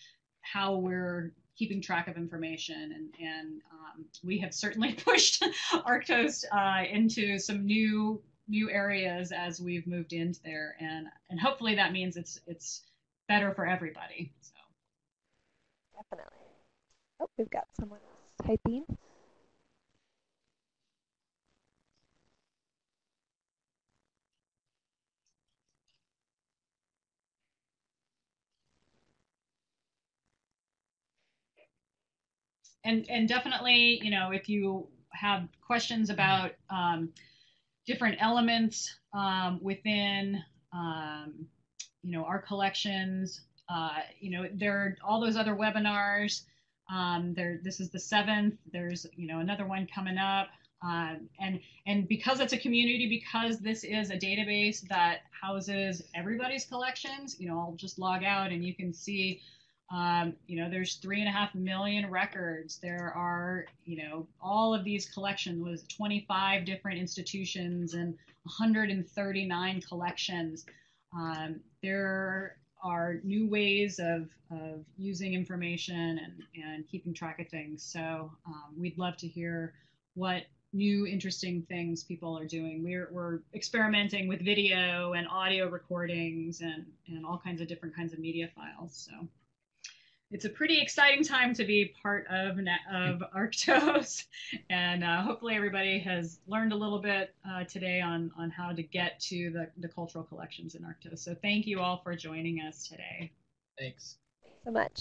how we're keeping track of information. And, and um, we have certainly pushed Arctos uh, into some new new areas as we've moved into there, and and hopefully that means it's it's better for everybody. So definitely. Oh, we've got someone else typing. And, and definitely, you know, if you have questions about um, different elements um, within, um, you know, our collections, uh, you know, there are all those other webinars. Um, there, this is the seventh. There's, you know, another one coming up. Um, and and because it's a community, because this is a database that houses everybody's collections, you know, I'll just log out and you can see, um, you know, there's three and a half million records. There are, you know, all of these collections with 25 different institutions and 139 collections. Um, there are new ways of, of using information and, and keeping track of things. So um, we'd love to hear what new interesting things people are doing. We're, we're experimenting with video and audio recordings and, and all kinds of different kinds of media files. So it's a pretty exciting time to be part of, of Arctos. And uh, hopefully everybody has learned a little bit uh, today on, on how to get to the, the cultural collections in Arctos. So thank you all for joining us today. Thanks. Thanks so much.